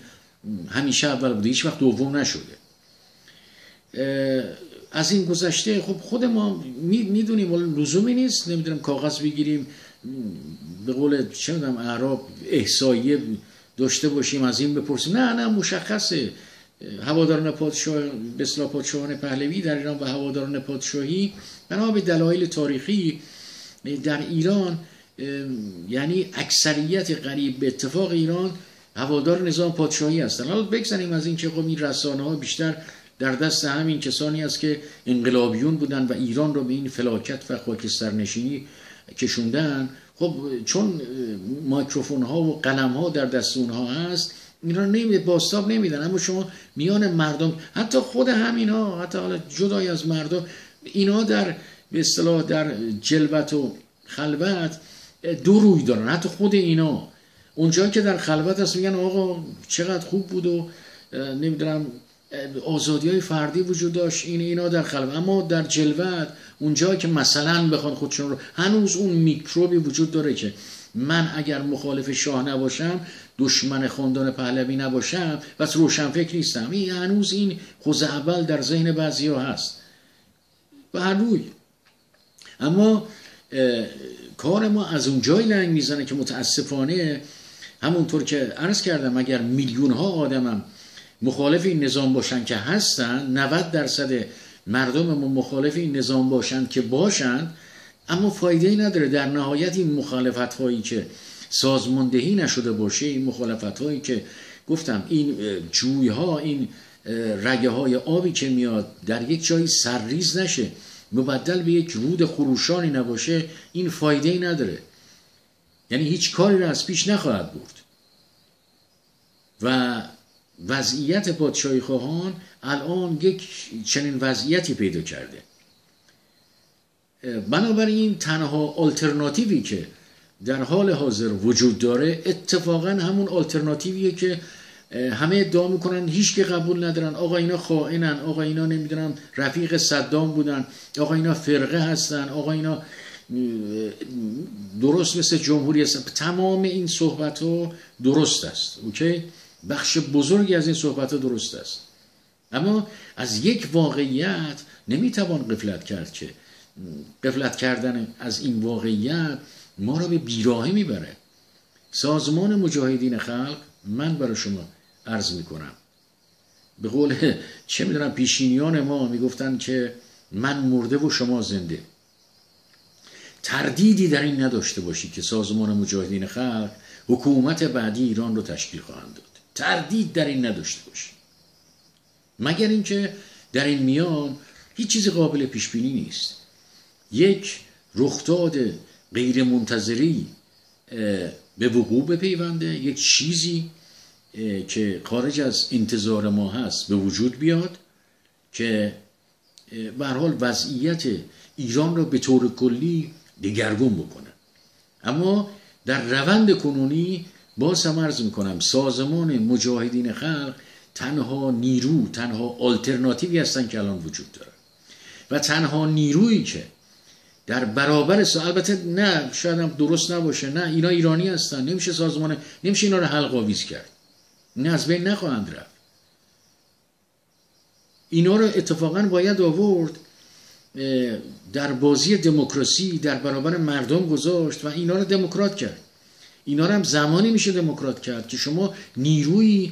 همیشه اول بوده هیچ وقت دوم نشده. از این گذشته خب خود ما می‌دونیم لزومی نیست نمی‌دونم کاغذ بگیریم به قول چه می‌دونم اعراب احسایه داشته باشیم از این بپرسیم. نه نه مشخصه. هواداران پادشاه به پادشاهان پهلوی در ایران و هواداران پادشاهی بنا به دلایل تاریخی در ایران یعنی اکثریت قریب به اتفاق ایران هوادار نظام پادشاهی هستن. حالا بگذاریم از اینکه خب این رسانه ها بیشتر در دست همین کسانی است که انقلابیون بودن و ایران رو به این فلاکت و خاکسترنشینی کشوندن. خب چون مایکروفون ها و قلم ها در دست اونها هست اینا نمیده باستاب نمیدن. اما شما میان مردم حتی خود همین ها حتی حالا جدای از مردم اینا در به اصطلاح در جلوت و خلوت دو روی دارن. حتی خود اینا. اونجایی که در خلوت هست میگن آقا چقدر خوب بود و نمی‌دونم آزادی های فردی وجود داشت این اینا در خلوت. اما در جلوت اونجایی که مثلا بخوان خودشون رو هنوز اون میکروبی وجود داره که من اگر مخالف شاه نباشم دشمن خاندان پهلوی نباشم بس روشن فکر نیستم. این هنوز این خوز اول در ذهن بعضی ها هست. و هر روی. اما کار ما از اون جای لنگ می‌زنه که متاسفانه همونطور که عرض کردم اگر میلیون ها آدمم مخالف این نظام باشن که هستن 90 درصد مردم ما مخالف این نظام باشند که باشند اما فایده ای نداره. در نهایت این مخالفت هایی که سازماندهی نشده باشه این مخالفت هایی که گفتم این جوی ها این رگه های آبی که میاد در یک جایی سرریز نشه مبدل به یک رود خروشانی نباشه این فایده ای نداره. یعنی هیچ کاری را از پیش نخواهد برد. و وضعیت پادشاهی خواهان الان یک چنین وضعیتی پیدا کرده. بنابراین تنها آلترناتیوی که در حال حاضر وجود داره اتفاقا همون آلترناتیویه که همه ادعا می‌کنن هیچ که قبول ندارن. آقا اینا خائنن آقا اینا نمی‌دونم رفیق صدام بودن آقا اینا فرقه هستن آقا اینا درست مثل جمهوری هستن تمام این صحبت ها درست است اوکی؟ بخش بزرگی از این صحبت درست است. اما از یک واقعیت نمی‌توان قفلت کرد که قفلت کردن از این واقعیت ما را به بیراهه می‌بره. سازمان مجاهدین خلق من برای شما عرض می‌کنم. به قول چه می‌دونم پیشینیان ما می‌گفتن که من مرده و شما زنده. تردیدی در این نداشته باشی که سازمان مجاهدین خلق حکومت بعدی ایران رو تشکیل خواهند داد. تردید در این نداشته باشی. مگر اینکه در این میان هیچ چیزی قابل پیش بینی نیست. یک رخداد غیر منتظری به وقوع بپیونده یک چیزی که خارج از انتظار ما هست به وجود بیاد که به حال وضعیت ایران را به طور کلی دگرگون بکنه. اما در روند کنونی باز هم می‌کنم سازمان مجاهدین خلق تنها نیرو تنها آلترناتیوی هستن که الان وجود داره. و تنها نیرویی که در برابر سا... البته نه شاید هم درست نباشه نه اینا ایرانی هستن نمیشه سازمان نمیشه اینا رو حلق آویز کرد. نه از بین نخواهند رفت. اینا رو اتفاقا باید آورد در بازی دموکراسی در برابر مردم گذاشت و اینا رو دموکرات کرد. اینا هم زمانی میشه دموکرات کرد که شما نیروی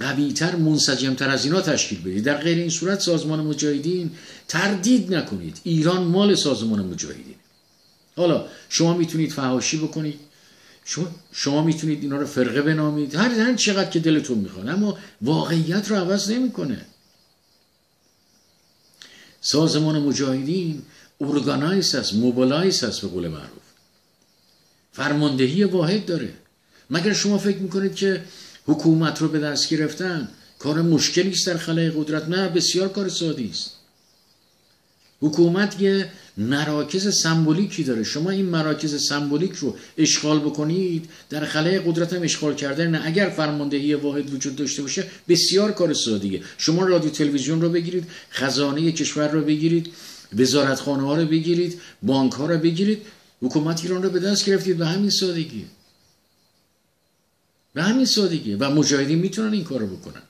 قویتر منسجمتر از اینا تشکیل بدید. در غیر این صورت سازمان مجاهدین تردید نکنید. ایران مال سازمان مجاهدین. حالا شما می‌تونید فهاشی بکنید. شما, شما می‌تونید اینا رو فرقه بنامید. هر هر چقدر که دلتون می‌خواد. اما واقعیت رو عوض نمی‌کنه. سازمان مجاهدین organize هست mobilize هست به قول معروف. فرماندهی واحد داره. مگر شما فکر می‌کنید که حکومت رو به دست گرفتن کار مشکلی است در خلأ قدرت؟ نه بسیار کار ساده‌ای است. حکومت یه مراکز سمبولیکی داره. شما این مراکز سمبولیک رو اشغال بکنید در خلأ قدرت هم اشغال کردن. نه اگر فرماندهی واحد وجود داشته باشه بسیار کار سادیه شما رادیو تلویزیون رو بگیرید خزانه کشور رو بگیرید وزارتخانه ها رو بگیرید بانک ها رو بگیرید. حکومت ایران رو به دست گرفتید به همین سادگی. به همین سادگی. و مجاهدین می‌تونن این کارو بکنن.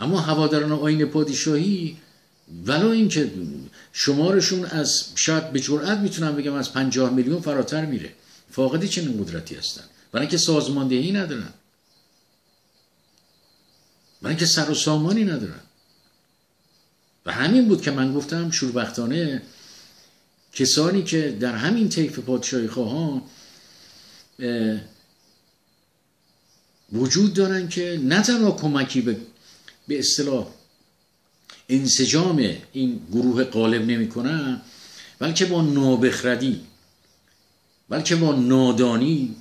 اما هواداران آین پادشاهی ولی اینکه شمارشون از شاید به جرئت می‌تونم بگم از 50 میلیون فراتر میره. فاقد چنین قدرتی هستن. برای اینکه سازماندهی ندارن. برای اینکه سر و سامانی ندارن. و همین بود که من گفتم شوربختانه کسانی که در همین طیف پادشاهی خواهان وجود دارن که نه تنها کمکی به به اصطلاح انسجام این گروه غالب نمی‌کنن بلکه با نابخردی بلکه با نادانی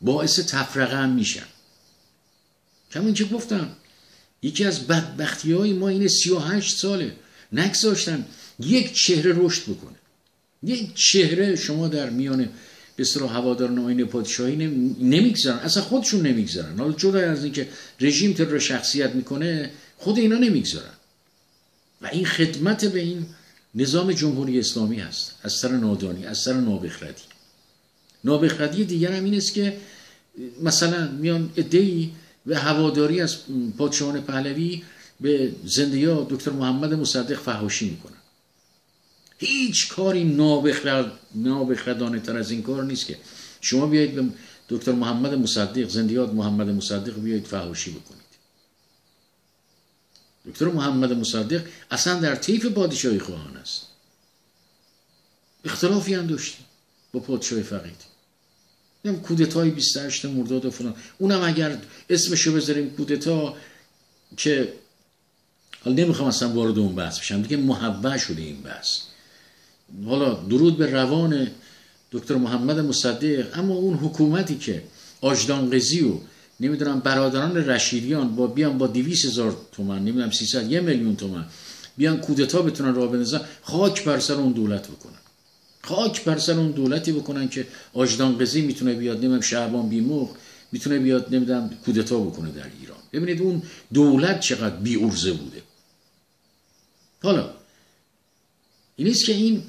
باعث تفرقه هم میشن. کمون که گفتم یکی از بدبختی های ما اینه سی و هشت ساله. نگذاشتن یک چهره رشد بکنه. یک چهره شما در میان به اصطلاح هواداران آین پادشاهی نمی‌گذارن. اصلا خودشون نمی‌گذارن. حالا جدا از اینکه رژیم ترور شخصیت می‌کنه خود اینا نمی‌گذارن. و این خدمت به این نظام جمهوری اسلامی هست. از سر نادانی از سر نابخردی. نابخردی دیگر هم این است که مثلا میان ادهی و هواداری از پادشاهان پهلوی به زنده دکتر محمد مصدق فهاشی می‌کنن. هیچ کاری نابخرد نابخردانه تر از این کار نیست که. شما بیایید به دکتر محمد مصدق زندیات محمد مصدق بیایید فهاشی بکنید. دکتر محمد مصدق اصلا در طیف پادشاهی خواهان است. اختلافی هم داشتیم با پادشاه فقید. نیم کودتای 28 مرداد و فلان. اونم اگر اسمشو بذاریم کودتا که حالا نمی‌خوام اصلا وارد اون بحث بشم دیگه محوه شده این بحث. حالا درود به روان دکتر محمد مصدق. اما اون حکومتی که آجدان قزی و نمی‌دونم برادران رشیدیان با بیان با دیویس هزار تومن نمی‌دونم 300 یه میلیون تومن بیان کودتا بتونن راه بندازن خاک بر سر اون دولت بکنن. خاک بر سر اون دولتی بکنن که آجدان قزی می‌تونه بیاد نمی‌دونم شعبان بیموخ می‌تونه بیاد نمی‌دونم کودتا بکنه در ایران. ببینید اون دولت چقدر بی ارزه بوده. حالا این که این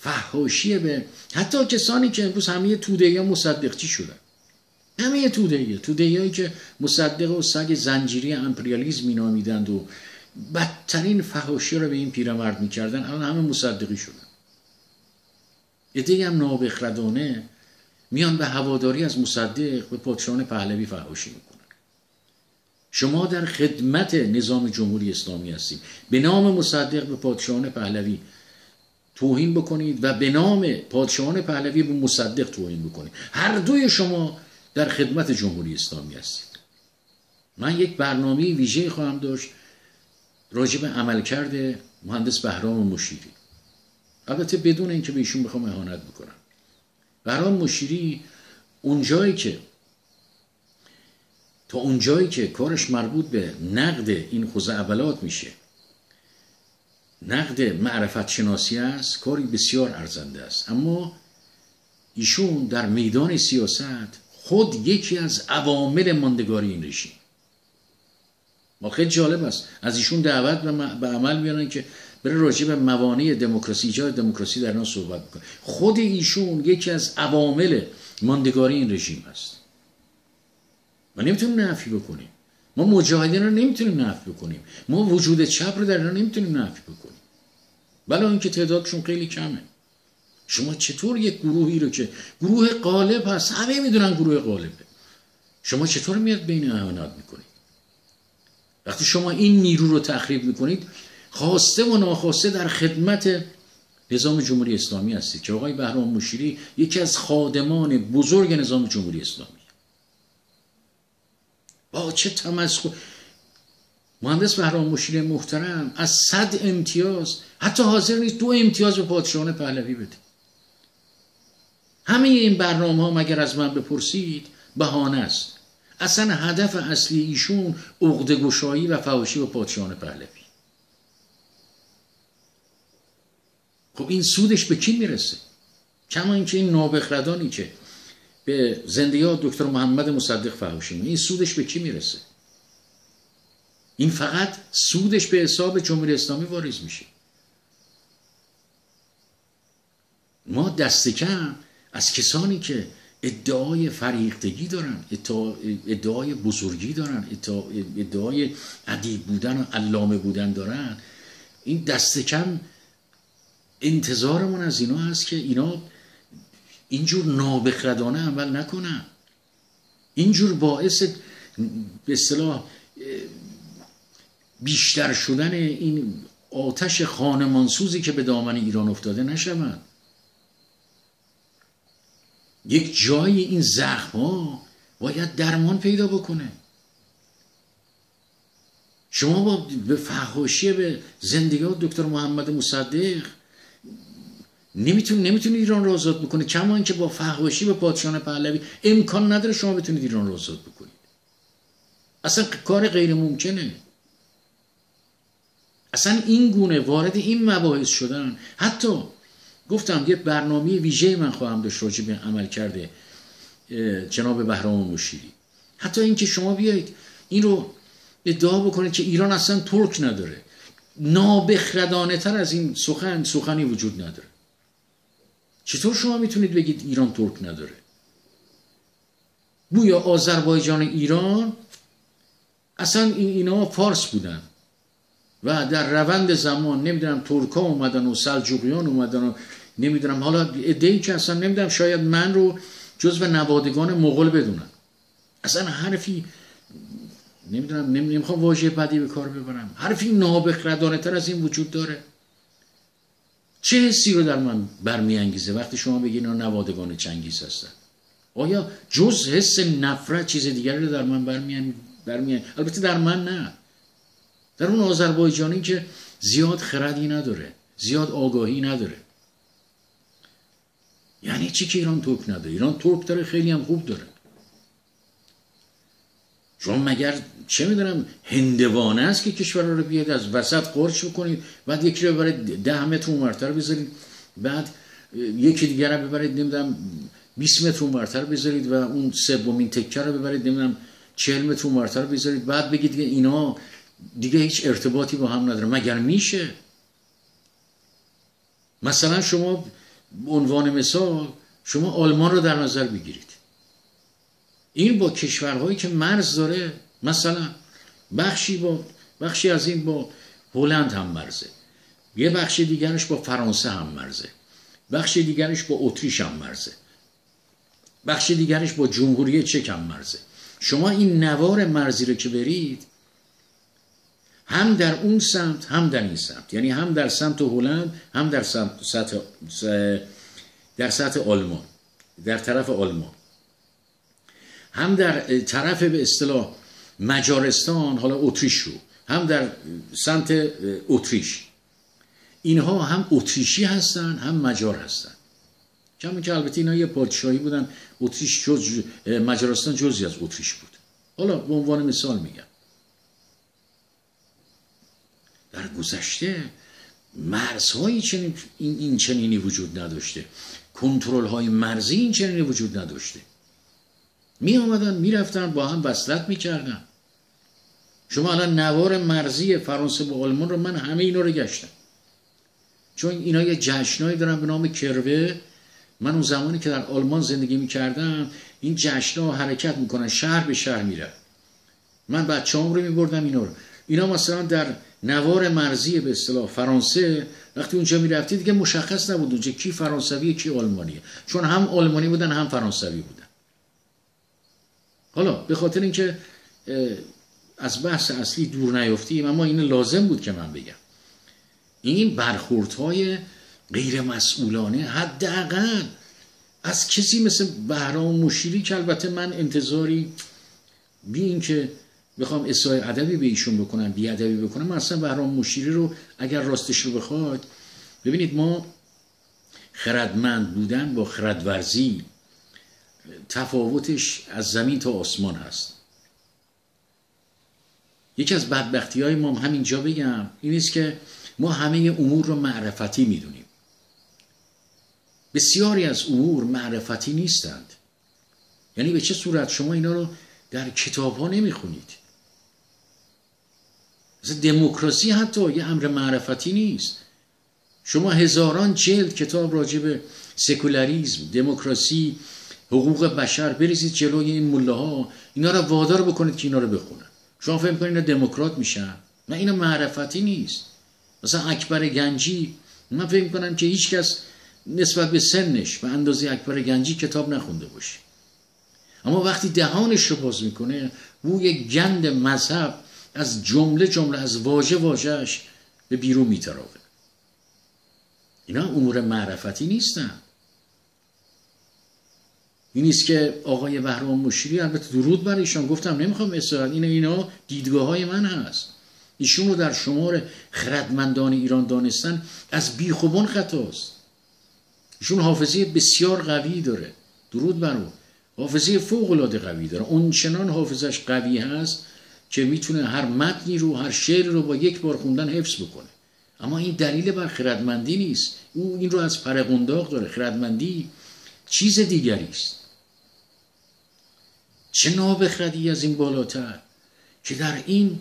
فحاشی به حتی کسانی که امروز همه توده یا مصدقچی شدن. همه توده توده هایی که مصدق و سگ زنجیری امپریالیزم می نامیدند و بدترین فحاشی رو به این پیرمرد می‌کردن الان همه مصدقی شدن. ایده هم نابخردانه میان به هواداری از مصدق به پادشاهان پهلوی فحاشی می‌کنن. شما در خدمت نظام جمهوری اسلامی هستید به نام مصدق به پادشاهان پهلوی توهین بکنید و به نام پادشاهان پهلوی به مصدق توهین بکنید. هر دوی شما در خدمت جمهوری اسلامی هستید. من یک برنامه ویژه خواهم داشت راجع به عملکرد مهندس بهرام مشیری. البته بدون اینکه به ایشون بخوام اهانت بکنم. بهرام مشیری اونجایی که تا اونجایی که کارش مربوط به نقد این خوزه اولات میشه نقد معرفت شناسی است کاری بسیار ارزنده است. اما ایشون در میدان سیاست خود یکی از عوامل ماندگاری این رژیم. ما خیلی جالب است. از ایشون دعوت به عمل میانن که بره راجع به موانع دموکراسی ایجاد دموکراسی در آن صحبت بکنه. خود ایشون یکی از عوامل ماندگاری این رژیم است. ما نمی‌تونیم نفی بکنیم. ما مجاهدین رو نمی‌تونیم نفی بکنیم. ما وجود چپ رو در نمی‌تونیم نفی بکنیم. بلا اینکه تعدادشون خیلی کمه. شما چطور یک گروهی رو که گروه قالب هست؟ همه می‌دونن گروه قالبه شما چطور میاد بین اهانات می‌کنید؟ وقتی شما این نیرو رو تخریب می‌کنید خواسته و ناخواسته در خدمت نظام جمهوری اسلامی هستید که آقای بهرام مشیری یکی از خادمان بزرگ نظام جمهوری اسلامی. با چه تمسخر؟ مهندس بهرام مشیر محترم از صد امتیاز حتی حاضر نیست دو امتیاز به پادشاهان پهلوی بده. همه این برنامه ها مگر از من بپرسید؟ بهانه است. اصلا هدف اصلی ایشون عقده گشایی و فواشی به پادشاهان پهلوی. خب این سودش به کی می‌رسه؟ کما اینکه این نابخردانی که به دکتر محمد مصدق فهاشی این سودش به کی می‌رسه؟ این فقط سودش به حساب جمهوری اسلامی واریز میشه. ما دست کم از کسانی که ادعای فریختگی دارن ادعای بزرگی دارن ادعای ادیب بودن و علامه بودن دارن. این دست کم انتظارمون از اینا هست که اینا اینجور نابخردانه عمل نکنن اینجور باعث به اصطلاح بیشتر شدن این آتش خانمانسوزی که به دامن ایران افتاده نشوند یک جایی این زخم ها باید درمان پیدا بکنه. شما با به فحاشی به زندگی دکتر محمد مصدق نمیتون نمی‌تونید ایران رو آزاد بکنه کما اینکه با فحاشی به پادشاه پهلوی امکان نداره شما بتونید ایران رو آزاد بکنید. اصلا کار غیر ممکنه. اصلا این گونه وارد این مباحث شدن. حتی گفتم یه برنامه ویژه من خواهم داشت راجع به عمل کرده جناب بهرام مشیری حتی اینکه شما بیایید این رو ادعا بکنید که ایران اصلا ترک نداره. نابخردانه تر از این سخن سخنی وجود نداره. چطور شما می‌تونید بگید ایران ترک نداره؟ بویا آذربایجان ایران اصلا این اینا فارس بودن و در روند زمان نمی‌دونم ترکا اومدن و سلجوقیان اومدن و نمی‌دونم حالا ادهی که اصلا نمی‌دونم شاید من رو جزو نوادگان مغول بدونن. اصلا حرفی نمی‌دونم نمی‌خوام واژه بدی به کار ببرم. حرفی نابخردانه تر از این وجود داره. چه حسی رو در من برمیانگیزه وقتی شما بگین اینا نوادگان چنگیز هستن؟ آیا جز حس نفرت چیز دیگری رو در من برمیان برمیان البته در من نه. در اون آذربایجانی که زیاد خردی نداره زیاد آگاهی نداره. یعنی چی که ایران ترک نداره؟ ایران ترک داره خیلی هم خوب داره. شما مگر چه می‌دونم هندوانه است که کشور رو بیاد از وسط قرچ بکنید بعد یکی رو ببرید ده متر اونورتر بذارید بعد یکی دیگر رو ببرید نمی‌دونم 20 متر اونورتر بذارید و اون سومین تکه رو ببرید نمی‌دونم 40 متر اونورتر بذارید. بعد بگید که اینا دیگه هیچ ارتباطی با هم نداره مگر میشه؟ مثلا شما عنوان مثال شما آلمان رو در نظر بگیرید. این با کشورهایی که مرز داره مثلا بخشی با بخشی از این با هلند هم مرزه. یه بخش دیگرش با فرانسه هم مرزه. بخش دیگرش با اتریش هم مرزه. بخش دیگرش با جمهوری چک هم مرزه. شما این نوار مرزی رو که برید هم در اون سمت هم در این سمت. یعنی هم در سمت هلند هم در سمت در سطح آلمان. در طرف آلمان. هم در طرف به اصطلاح مجارستان حالا اتریش رو هم در سمت اتریش. اینها هم اتریشی هستن هم مجار هستن. کمی که البته اینا یه پادشاهی بودن اتریش جز مجارستان جزی از اتریش بود. حالا به عنوان مثال میگم. در گذشته مرزهایی چنین این, این چنینی وجود نداشته. کنترل های مرزی این چنینی وجود نداشته. می آمدن می رفتن با هم وصلت می کردن شما الان نوار مرزی فرانسه با آلمان رو من همه اینا رو گشتم. چون اینا یه جشنایی دارن به نام کروه من اون زمانی که در آلمان زندگی می کردم این جشنها حرکت می‌کنن شهر به شهر میره من بچه هم رو می بردم اینا رو. اینا مثلا در نوار مرزی به اصطلاح فرانسه وقتی اونجا می‌رفتی دیگه مشخص نبود اونجا کی فرانسوی کی آلمانیه. چون هم آلمانی بودن هم فرانسوی بودن. حالا به خاطر اینکه از بحث اصلی دور نیفتیم اما این لازم بود که من بگم. این برخوردهای غیر مسئولانه حداقل از کسی مثل بهرام مشیری که البته من انتظاری بی این که بخوام اصلاح ادبی به ایشون بکنم بی ادبی بکنم من اصلا بهرام مشیری رو اگر راستش رو بخواد ببینید ما خردمند بودن با خردورزی تفاوتش از زمین تا آسمان هست. یکی از بدبختی های ما همینجا بگم این است که ما همه امور رو معرفتی می‌دونیم. بسیاری از امور معرفتی نیستند. یعنی به چه صورت شما اینا رو در کتاب ها نمی‌خونید دموکراسی حتی یه امر معرفتی نیست. شما هزاران جلد کتاب راجع به سکولاریزم دموکراسی حقوق بشر بریزید جلوی این مله ها اینا رو وادار بکنید که اینا رو بخونن. شما فهم کنید اینا دموکرات میشن؟ نه اینا معرفتی نیست. مثلا اکبر گنجی من فکر کنم که هیچ کس نسبت به سنش به اندازه اکبر گنجی کتاب نخونده باشه. اما وقتی دهانش رو باز می‌کنه بوی گند مذهب از جمله جمله از واژه واژهش به بیرون میتراوه. اینا امور معرفتی نیستن. این نیست که آقای بهرام مشیری البته درود بر ایشان گفتم نمی‌خوام اصرار این اینا دیدگاه های من هست. ایشون رو در شمار خردمندان ایران دانستن از بیخوبون خطاست. ایشون حافظه بسیار قوی داره. درود بر او. حافظه فوق العاده قوی داره. اون چنان حافظش قوی هست که می‌تونه هر متنی رو هر شعر رو با یک بار خوندن حفظ بکنه. اما این دلیل بر خردمندی نیست. او این رو از پرقنداق داره. خردمندی چیز دیگری است. چه نابخردی از این بالاتر که در این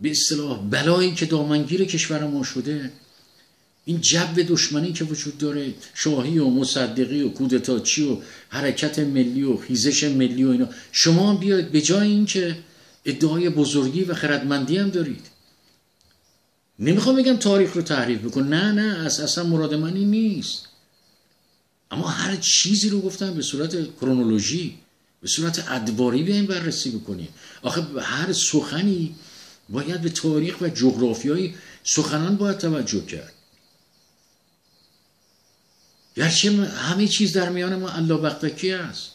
به اصطلاح بلایی که دامنگیر کشور ما شده این جب دشمنی که وجود داره شاهی و مصدقی و کودتاچی و حرکت ملی و خیزش ملی و اینا. شما بیاید به جای اینکه ادعای بزرگی و خردمندی هم دارید. نمی‌خوام بگم تاریخ رو تحریف بکن. نه نه اصلا مراد من این نیست. اما هر چیزی رو گفتم به صورت کرونولوژی. به صورت ادواری بیایم بررسی بکنیم. آخه هر سخنی باید به تاریخ و جغرافیای سخنان باید توجه کرد. گرچه همه چیز در میان ما الله بختکی است.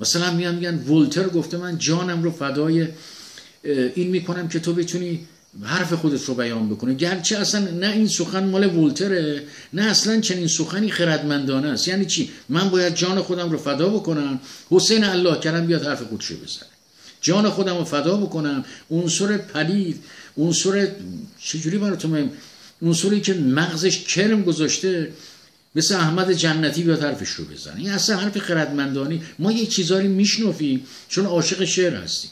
مثلا میان میگن ولتر گفته من جانم رو فدای این می‌کنم که تو بتونی حرف خودت رو بیان بکنه. گرچه اصلا نه این سخن مال ولتره نه اصلا چنین سخنی خردمندانه است. یعنی چی؟ من باید جان خودم رو فدا بکنم. حسین الله کرم بیاد حرف خودش رو بزنه. جان خودم رو فدا بکنم. عنصر پلید عنصر چجوری براتون عنصری که مغزش کرم گذاشته مثل احمد جنتی بیاد حرفش رو بزنه. این اصلا حرف خردمندانی ما یه چیزایی میشنفیم چون عاشق شعر هستیم.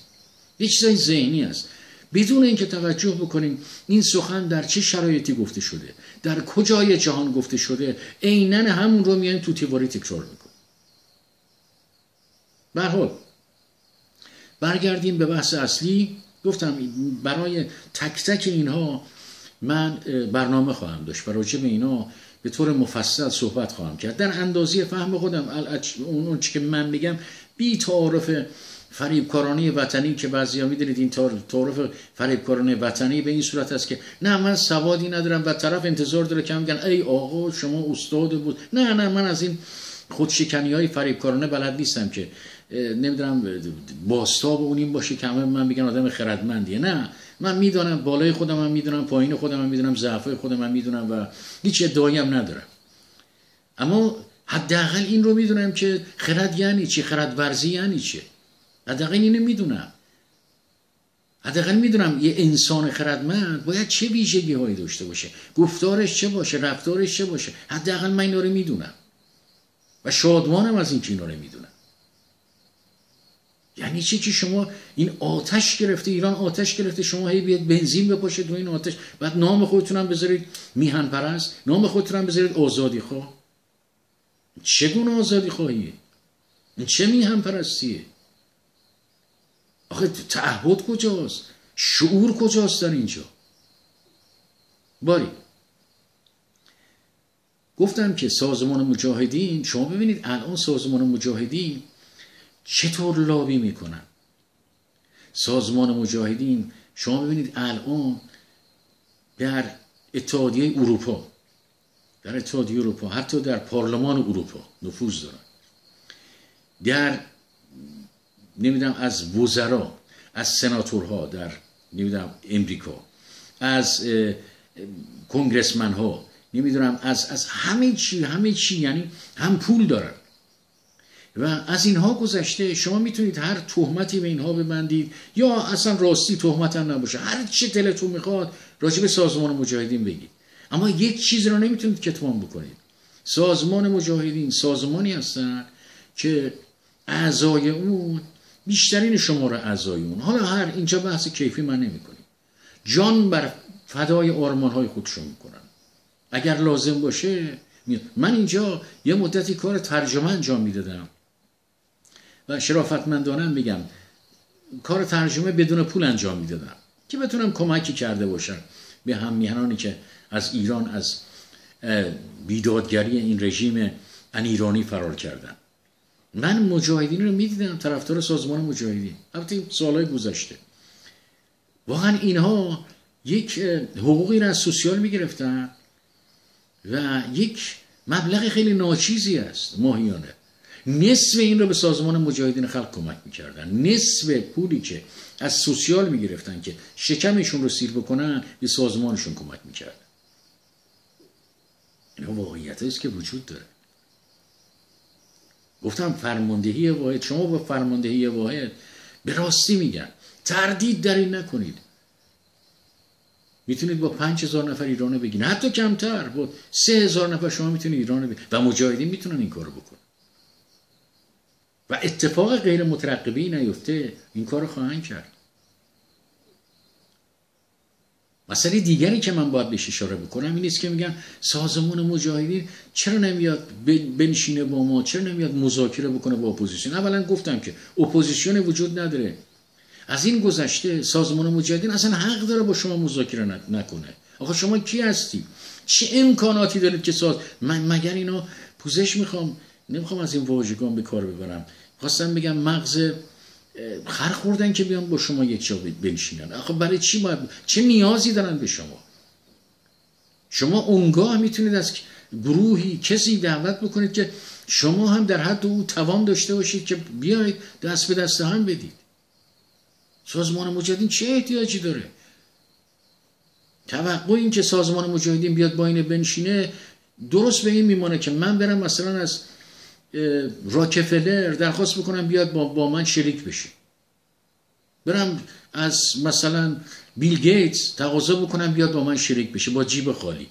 یه چیزای ذهنی است بدون اینکه توجه بکنیم این سخن در چه شرایطی گفته شده در کجای جهان گفته شده عینا همون رو میایم تو تیواری تکرار می‌کنیم به برگردیم به بحث اصلی. گفتم برای تک تک اینها من برنامه خواهم داشت. و راجع اینا به طور مفصل صحبت خواهم کرد. در اندازی فهم خودم اون که من میگم بی تعارف فریبکارانه وطنی که بعضی ها می‌دونید این تعارف فریبکارانه وطنی به این صورت است که نه من سوادی ندارم و طرف انتظار داره که میگن ای آقا شما استاد بود. نه نه من از این خودشکنی های فریبکارانه بلد نیستم که نمی‌دونم باستاب اون این باشه که من میگن آدم خردمندیه. نه من می‌دونم بالای خودم هم می‌دونم پایین خودم هم می‌دونم ضعفای خودم هم می‌دونم و هیچ ادعایی هم ندارم. اما حداقل این رو می‌دونم که خرد یعنی چی؟ خرد ورزی یعنی چی؟ حداقل اینو می‌دونم. حداقل می‌دونم یه انسان خردمند باید چه ویژگی هایی داشته باشه؟ گفتارش چه باشه؟ رفتارش چه باشه؟ حداقل من اینا رو می‌دونم. و شادمانم از این که اینا رو می‌دونم. یعنی چی که شما این آتش گرفته ایران آتش گرفته شما هی بیاد بنزین بپاشید رو این آتش بعد نام خودتون هم بذارید میهن پرست نام خودتون هم بذارید آزادی خواه. چگونه آزادی خواهیه چه میهن پرستیه آخه تعهد کجاست؟ شعور کجاست در اینجا؟ باری. گفتم که سازمان مجاهدین شما ببینید الان سازمان مجاهدین چطور لابی می‌کنن؟ سازمان مجاهدین شما ببینید الان در اتحادیه اروپا در اتحادیه اروپا حتی در پارلمان اروپا نفوذ دارن. در نمی‌دونم از وزرا از سناتورها در نمی‌دونم امریکا از کنگرسمن ها نمی‌دونم از از همه چی همه چی یعنی هم پول دارن. و از اینها گذشته شما می‌تونید هر تهمتی به اینها ببندید یا اصلا راستی تهمت هم نباشه. هر چه دلتون می‌خواد راجع به سازمان مجاهدین بگید. اما یک چیز رو نمی‌تونید کتمان بکنید. سازمان مجاهدین سازمانی هستن که اعضای اون بیشترین شماره اعضای اون. حالا هر اینجا بحث کیفی من نمی کنیم جان بر فدای آرمان های خودشون می‌کنن اگر لازم باشه من اینجا یه مدتی کار ترجمه انجام می‌دادم. و شرافتمندانه میگم کار ترجمه بدون پول انجام می‌دادم. که بتونم کمکی کرده باشم به هم میهنانی که از ایران از بیدادگری این رژیم ان ایرانی فرار کردن. من مجاهدین رو می‌دیدم طرفدار سازمان مجاهدین. البته سالهای گذشته. واقعا اینها یک حقوقی را از سوسیال می‌گرفتن و یک مبلغ خیلی ناچیزی است ماهیانه. نصف این رو به سازمان مجاهدین خلق کمک می‌کردن. نصف پولی که از سوسیال می‌گرفتن که شکمشون رو سیر بکنن به سازمانشون کمک می‌کردن. این واقعیت است که وجود داره. گفتم فرماندهی واحد. شما با فرماندهی واحد به راستی میگن. تردید در این نکنید. می‌تونید با پنج هزار نفر ایران بگیرین. حتی کمتر با سه هزار نفر شما می‌تونید ایران بگیرین. و مجاهدین می‌تونن این کارو بکنن. و اتفاق غیر مترقبه‌ای نیفته. این کار خواهند کرد. مسئله دیگری که من باید بهش اشاره بکنم این است که میگن سازمان مجاهدین چرا نمیاد بنشینه با ما؟ چرا نمیاد مذاکره بکنه با اپوزیسیون؟ اولا گفتم که اپوزیسیون وجود نداره. از این گذشته سازمان مجاهدین اصلا حق داره با شما مذاکره نکنه. آخه شما کی هستی؟ چه امکاناتی دارید که ساز من مگر اینا پوزش می‌خوام؟ نمی‌خوام از این واژگان به کار ببرم. خواستم بگم مغز خر خوردن که بیان با شما یک جا بنشینن. آخه برای چی باید چه نیازی دارن به شما؟ شما اونگاه می‌تونید از گروهی کسی دعوت بکنید که شما هم در حد او توان داشته باشید که بیاید دست به دست هم بدید. سازمان مجاهدین چه احتیاجی داره؟ توقع این که سازمان مجاهدین بیاد با این بنشینه درست به این میمانه که من برم مثلا از راکفلر درخواست بکنم بیاد با, با من شریک بشه. برم از مثلا بیل گیتس تقاضا بکنم بیاد با من شریک بشه با جیب خالی.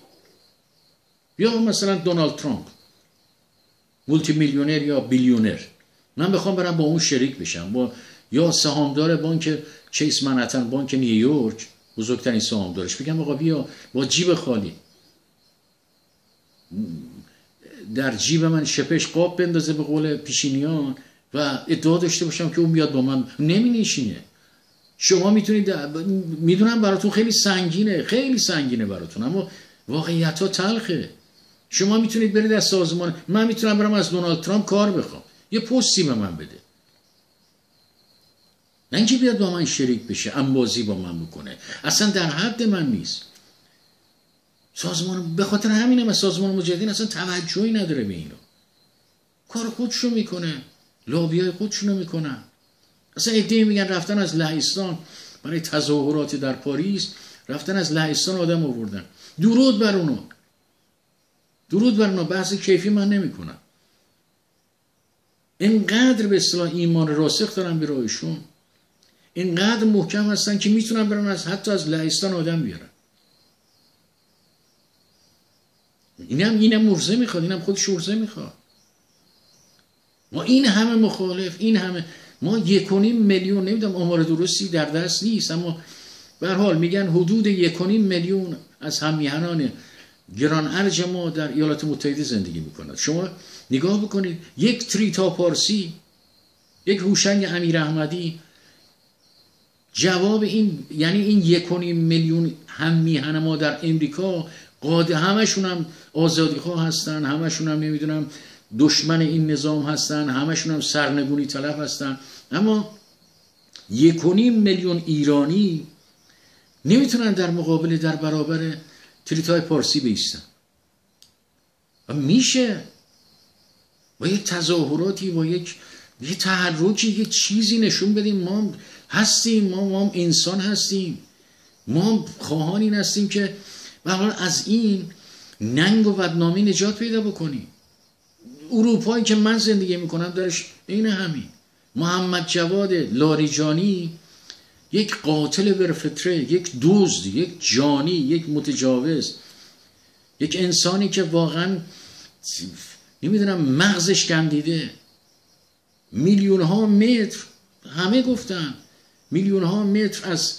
یا مثلا دونالد ترامپ مولتی میلیونر یا بیلیونر. من بخوام برم با اون شریک بشم. با یا سهامدار بانک چیس منحتن بانک نیویورک. بزرگترین سهامدارش. بگم آقا بیا با جیب خالی. در جیب من شپش قاب بندازه به قول پیشینیان و ادعا داشته باشم که اون بیاد با من. نمی نشینه شما می‌تونید می‌دونم براتون خیلی سنگینه خیلی سنگینه براتون اما واقعیت ها تلخه. شما می‌تونید برید از سازمان. من می‌تونم برم از دونالد ترامپ کار بخوام. یه پستی به من بده. نه اینکه بیاد با من شریک بشه انبازی با من بکنه. اصلا در حد من نیست. سازمان به خاطر همینه من سازمان مجاهدین اصلا توجهی نداره به اینو کار خودشو می‌کنه. لابیای خودشونو می‌کنن اصلا ایده میگن رفتن از لهستان برای تظاهراتی در پاریس رفتن از لهستان آدم آوردن. درود بر اونو درود بر اونو بحث کیفی من نمی‌کنم. اینقدر به اصطلاح ایمان راسخ دارن به راهشون اینقدر محکم هستن که می‌تونن برن از حتی از لهستان آدم بیارن. اینم اینم مرزه می‌خواد اینم خودش مرزه می‌خواد. ما این همه مخالف این همه ما یکونیم میلیون نمی‌دونم آمار درستی در دست نیست اما به حال میگن حدود یکونیم میلیون از همیهنان گران ارج ما در ایالات متحده زندگی می‌کنند. شما نگاه بکنید یک تریتا پارسی یک هوشنگ امیر احمدی جواب این یعنی این یکونیم میلیون هم میهن ما در امریکا قاده همشون هم آزادی خواه هستن همشون هم نمی‌دونم دشمن این نظام هستن همشون هم سرنگونی طلب هستن. اما یکونیم میلیون ایرانی نمی‌تونن در مقابل در برابر تریتای پارسی بیستن. و میشه با یک تظاهراتی با یک یه تحرکی یه چیزی نشون بدیم. ما هستیم ما, ما انسان هستیم. ما خواهان این هستیم که از این ننگ و بدنامی نجات پیدا بکنیم اروپایی که من زندگی می‌کنم درش این همین. محمد جواد لاریجانی یک قاتل برفطره یک دزد یک جانی یک متجاوز یک انسانی که واقعا نمی‌دونم مغزش گندیده. میلیون ها متر همه گفتن میلیون ها متر از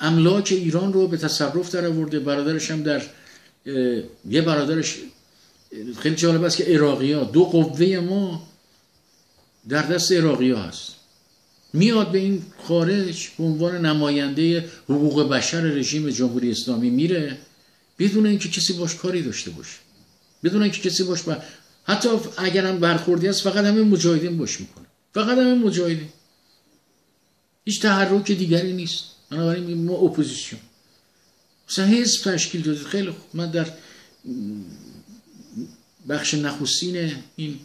املاک ایران رو به تصرف در آورده. برادرش هم در یه برادرش خیلی جالب است که عراقی ها دو قوه ما در دست عراقی ها هست. میاد به این خارج به عنوان نماینده حقوق بشر رژیم جمهوری اسلامی میره بدون اینکه کسی باش کاری داشته باشه. بدون اینکه کسی باش با... حتی اگرم برخوردی است فقط همه مجاهدین باش می‌کنه. فقط همه مجاهدین. هیچ تحرک دیگری نیست. بنابراین ما اپوزیسیون. مثلا حزب تشکیل دادید خیلی خوب. من در بخش نخستین این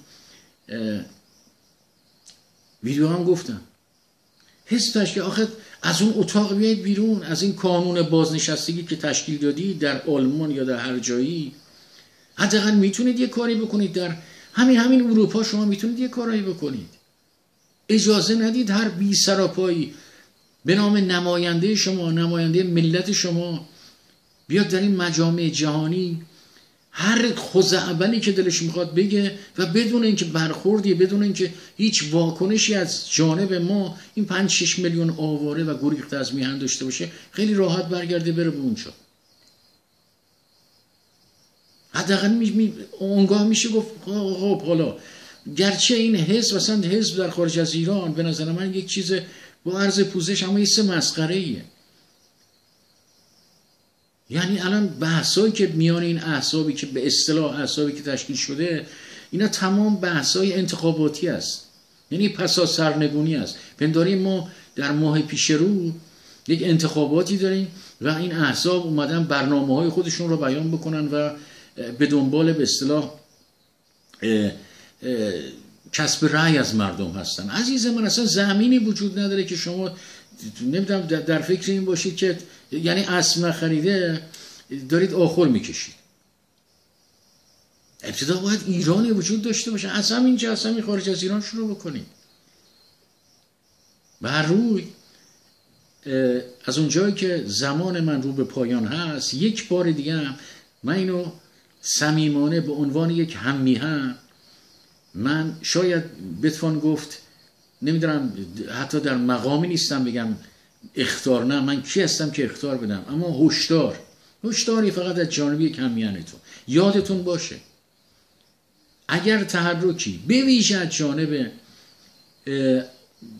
ویدیو هم گفتم. حزب تشکیل آخه از اون اتاق بیاید بیرون. از این کانون بازنشستگی که تشکیل دادی در آلمان یا در هر جایی. حداقل می‌تونید یه کاری بکنید. در همین همین اروپا شما می‌تونید یه کاری بکنید. اجازه ندید هر بی سراپایی به نام نماینده شما نماینده ملت شما. بیاد در این مجامع جهانی هر اولی که دلش می‌خواد بگه و بدون اینکه برخوردی بدون اینکه هیچ واکنشی از جانب ما این پنج شش میلیون آواره و گریخته از میهن داشته باشه خیلی راحت برگرده بره به اونجا. حداقل می, می اونگاه میشه گفت خب حالا گرچه این حزب اصلا حزب در خارج از ایران به نظر من یک چیز با عرض پوزش اما یه مسخره ایه یعنی الان بحثایی که میان این احسابی که به اصطلاح احسابی که تشکیل شده اینا تمام بحثای انتخاباتی است. یعنی پسا سرنگونی است. پنداری ما در ماه پیش رو یک انتخاباتی داریم و این احزاب اومدن برنامه های خودشون رو بیان بکنن و به دنبال به اصطلاح کسب رأی از مردم هستن. عزیز من اصلا زمینی وجود نداره که شما نمی‌دونم در فکر این باشید که یعنی اسب نخریده دارید آخر می‌کشید. ابتدا باید ایرانی وجود داشته باشه. از همینجا از همین خارج از ایران شروع بکنید. و روی از اونجایی که زمان من رو به پایان هست یک بار دیگه هم من اینو صمیمانه به عنوان یک همی هم من شاید بتوان گفت نمی‌دونم حتی در مقامی نیستم بگم اختار نه. من کی هستم که اختار بدم؟ اما هشدار. هشداری فقط از جانبی کمیانتون یادتون باشه. اگر تحرکی به از جانب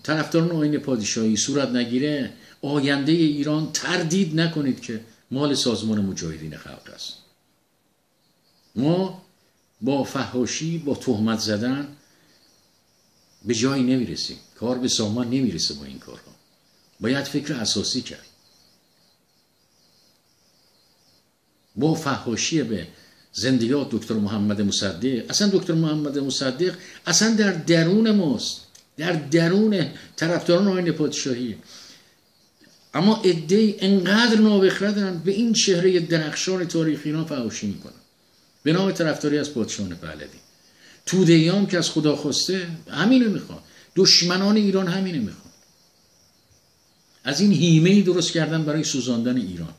طرفداران آین پادشاهی صورت نگیره آینده ایران تردید نکنید که مال سازمان مجاهدین خلق است. ما با فهاشی با تهمت زدن به جایی نمی‌رسیم کار به سامان نمی‌رسه با این کارها. باید فکر اساسی کرد. با فهاشی به زندیات دکتر محمد مصدق اصلا دکتر محمد مصدق اصلا در درون ماست. در درون طرفداران آین پادشاهی اما عده انقدر نابخردن به این چهره درخشان تاریخی اینا فهاشی می‌کنن. به نام طرفداری از پادشاهان پهلوی توده هم که از خدا خواسته همینو می‌خوان. دشمنان ایران همینو می‌خوان. از این هیمه درست کردن برای سوزاندن ایران.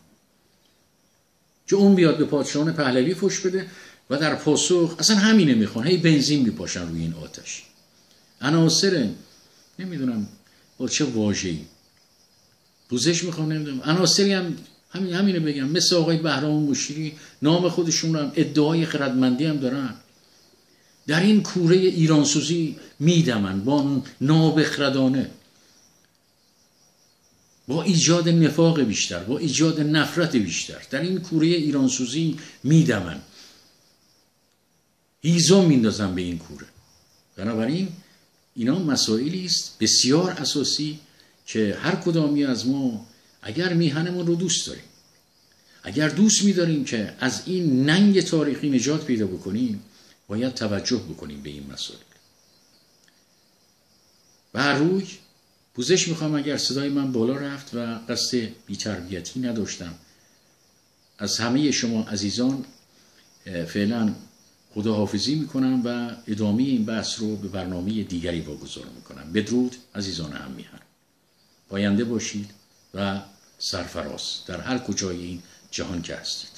که اون بیاد به پادشاهان پهلوی فش بده و در پاسخ اصلا همینه می‌خوان. هی بنزین میپاشن روی این آتش. عناصر نمی‌دونم با چه واژه‌ای. پوزش می‌خوام نمی‌دونم. عناصری هم همین همینه بگم. مثل آقای بهرام مشیری نام خودشون هم ادعای خردمندی هم دارن. در این کوره ایرانسوزی میدمن با نابخردانه. با ایجاد نفاق بیشتر با ایجاد نفرت بیشتر. در این کوره ایرانسوزی میدمن. هیزا میندازن به این کوره. بنابراین اینا مسائلی است بسیار اساسی که هر کدامی از ما اگر میهنمون رو دوست داریم. اگر دوست میداریم که از این ننگ تاریخی نجات پیدا بکنیم باید توجه بکنیم به این مسائل. و روی پوزش می‌خوام اگر صدای من بالا رفت و قصد بیتربیتی نداشتم. از همه شما عزیزان فعلا خداحافظی می‌کنم و ادامه این بحث رو به برنامه دیگری واگذار می‌کنم. بدرود عزیزان هم میهن. پاینده باشید. و سرفراز در هر کجای این جهان که هستید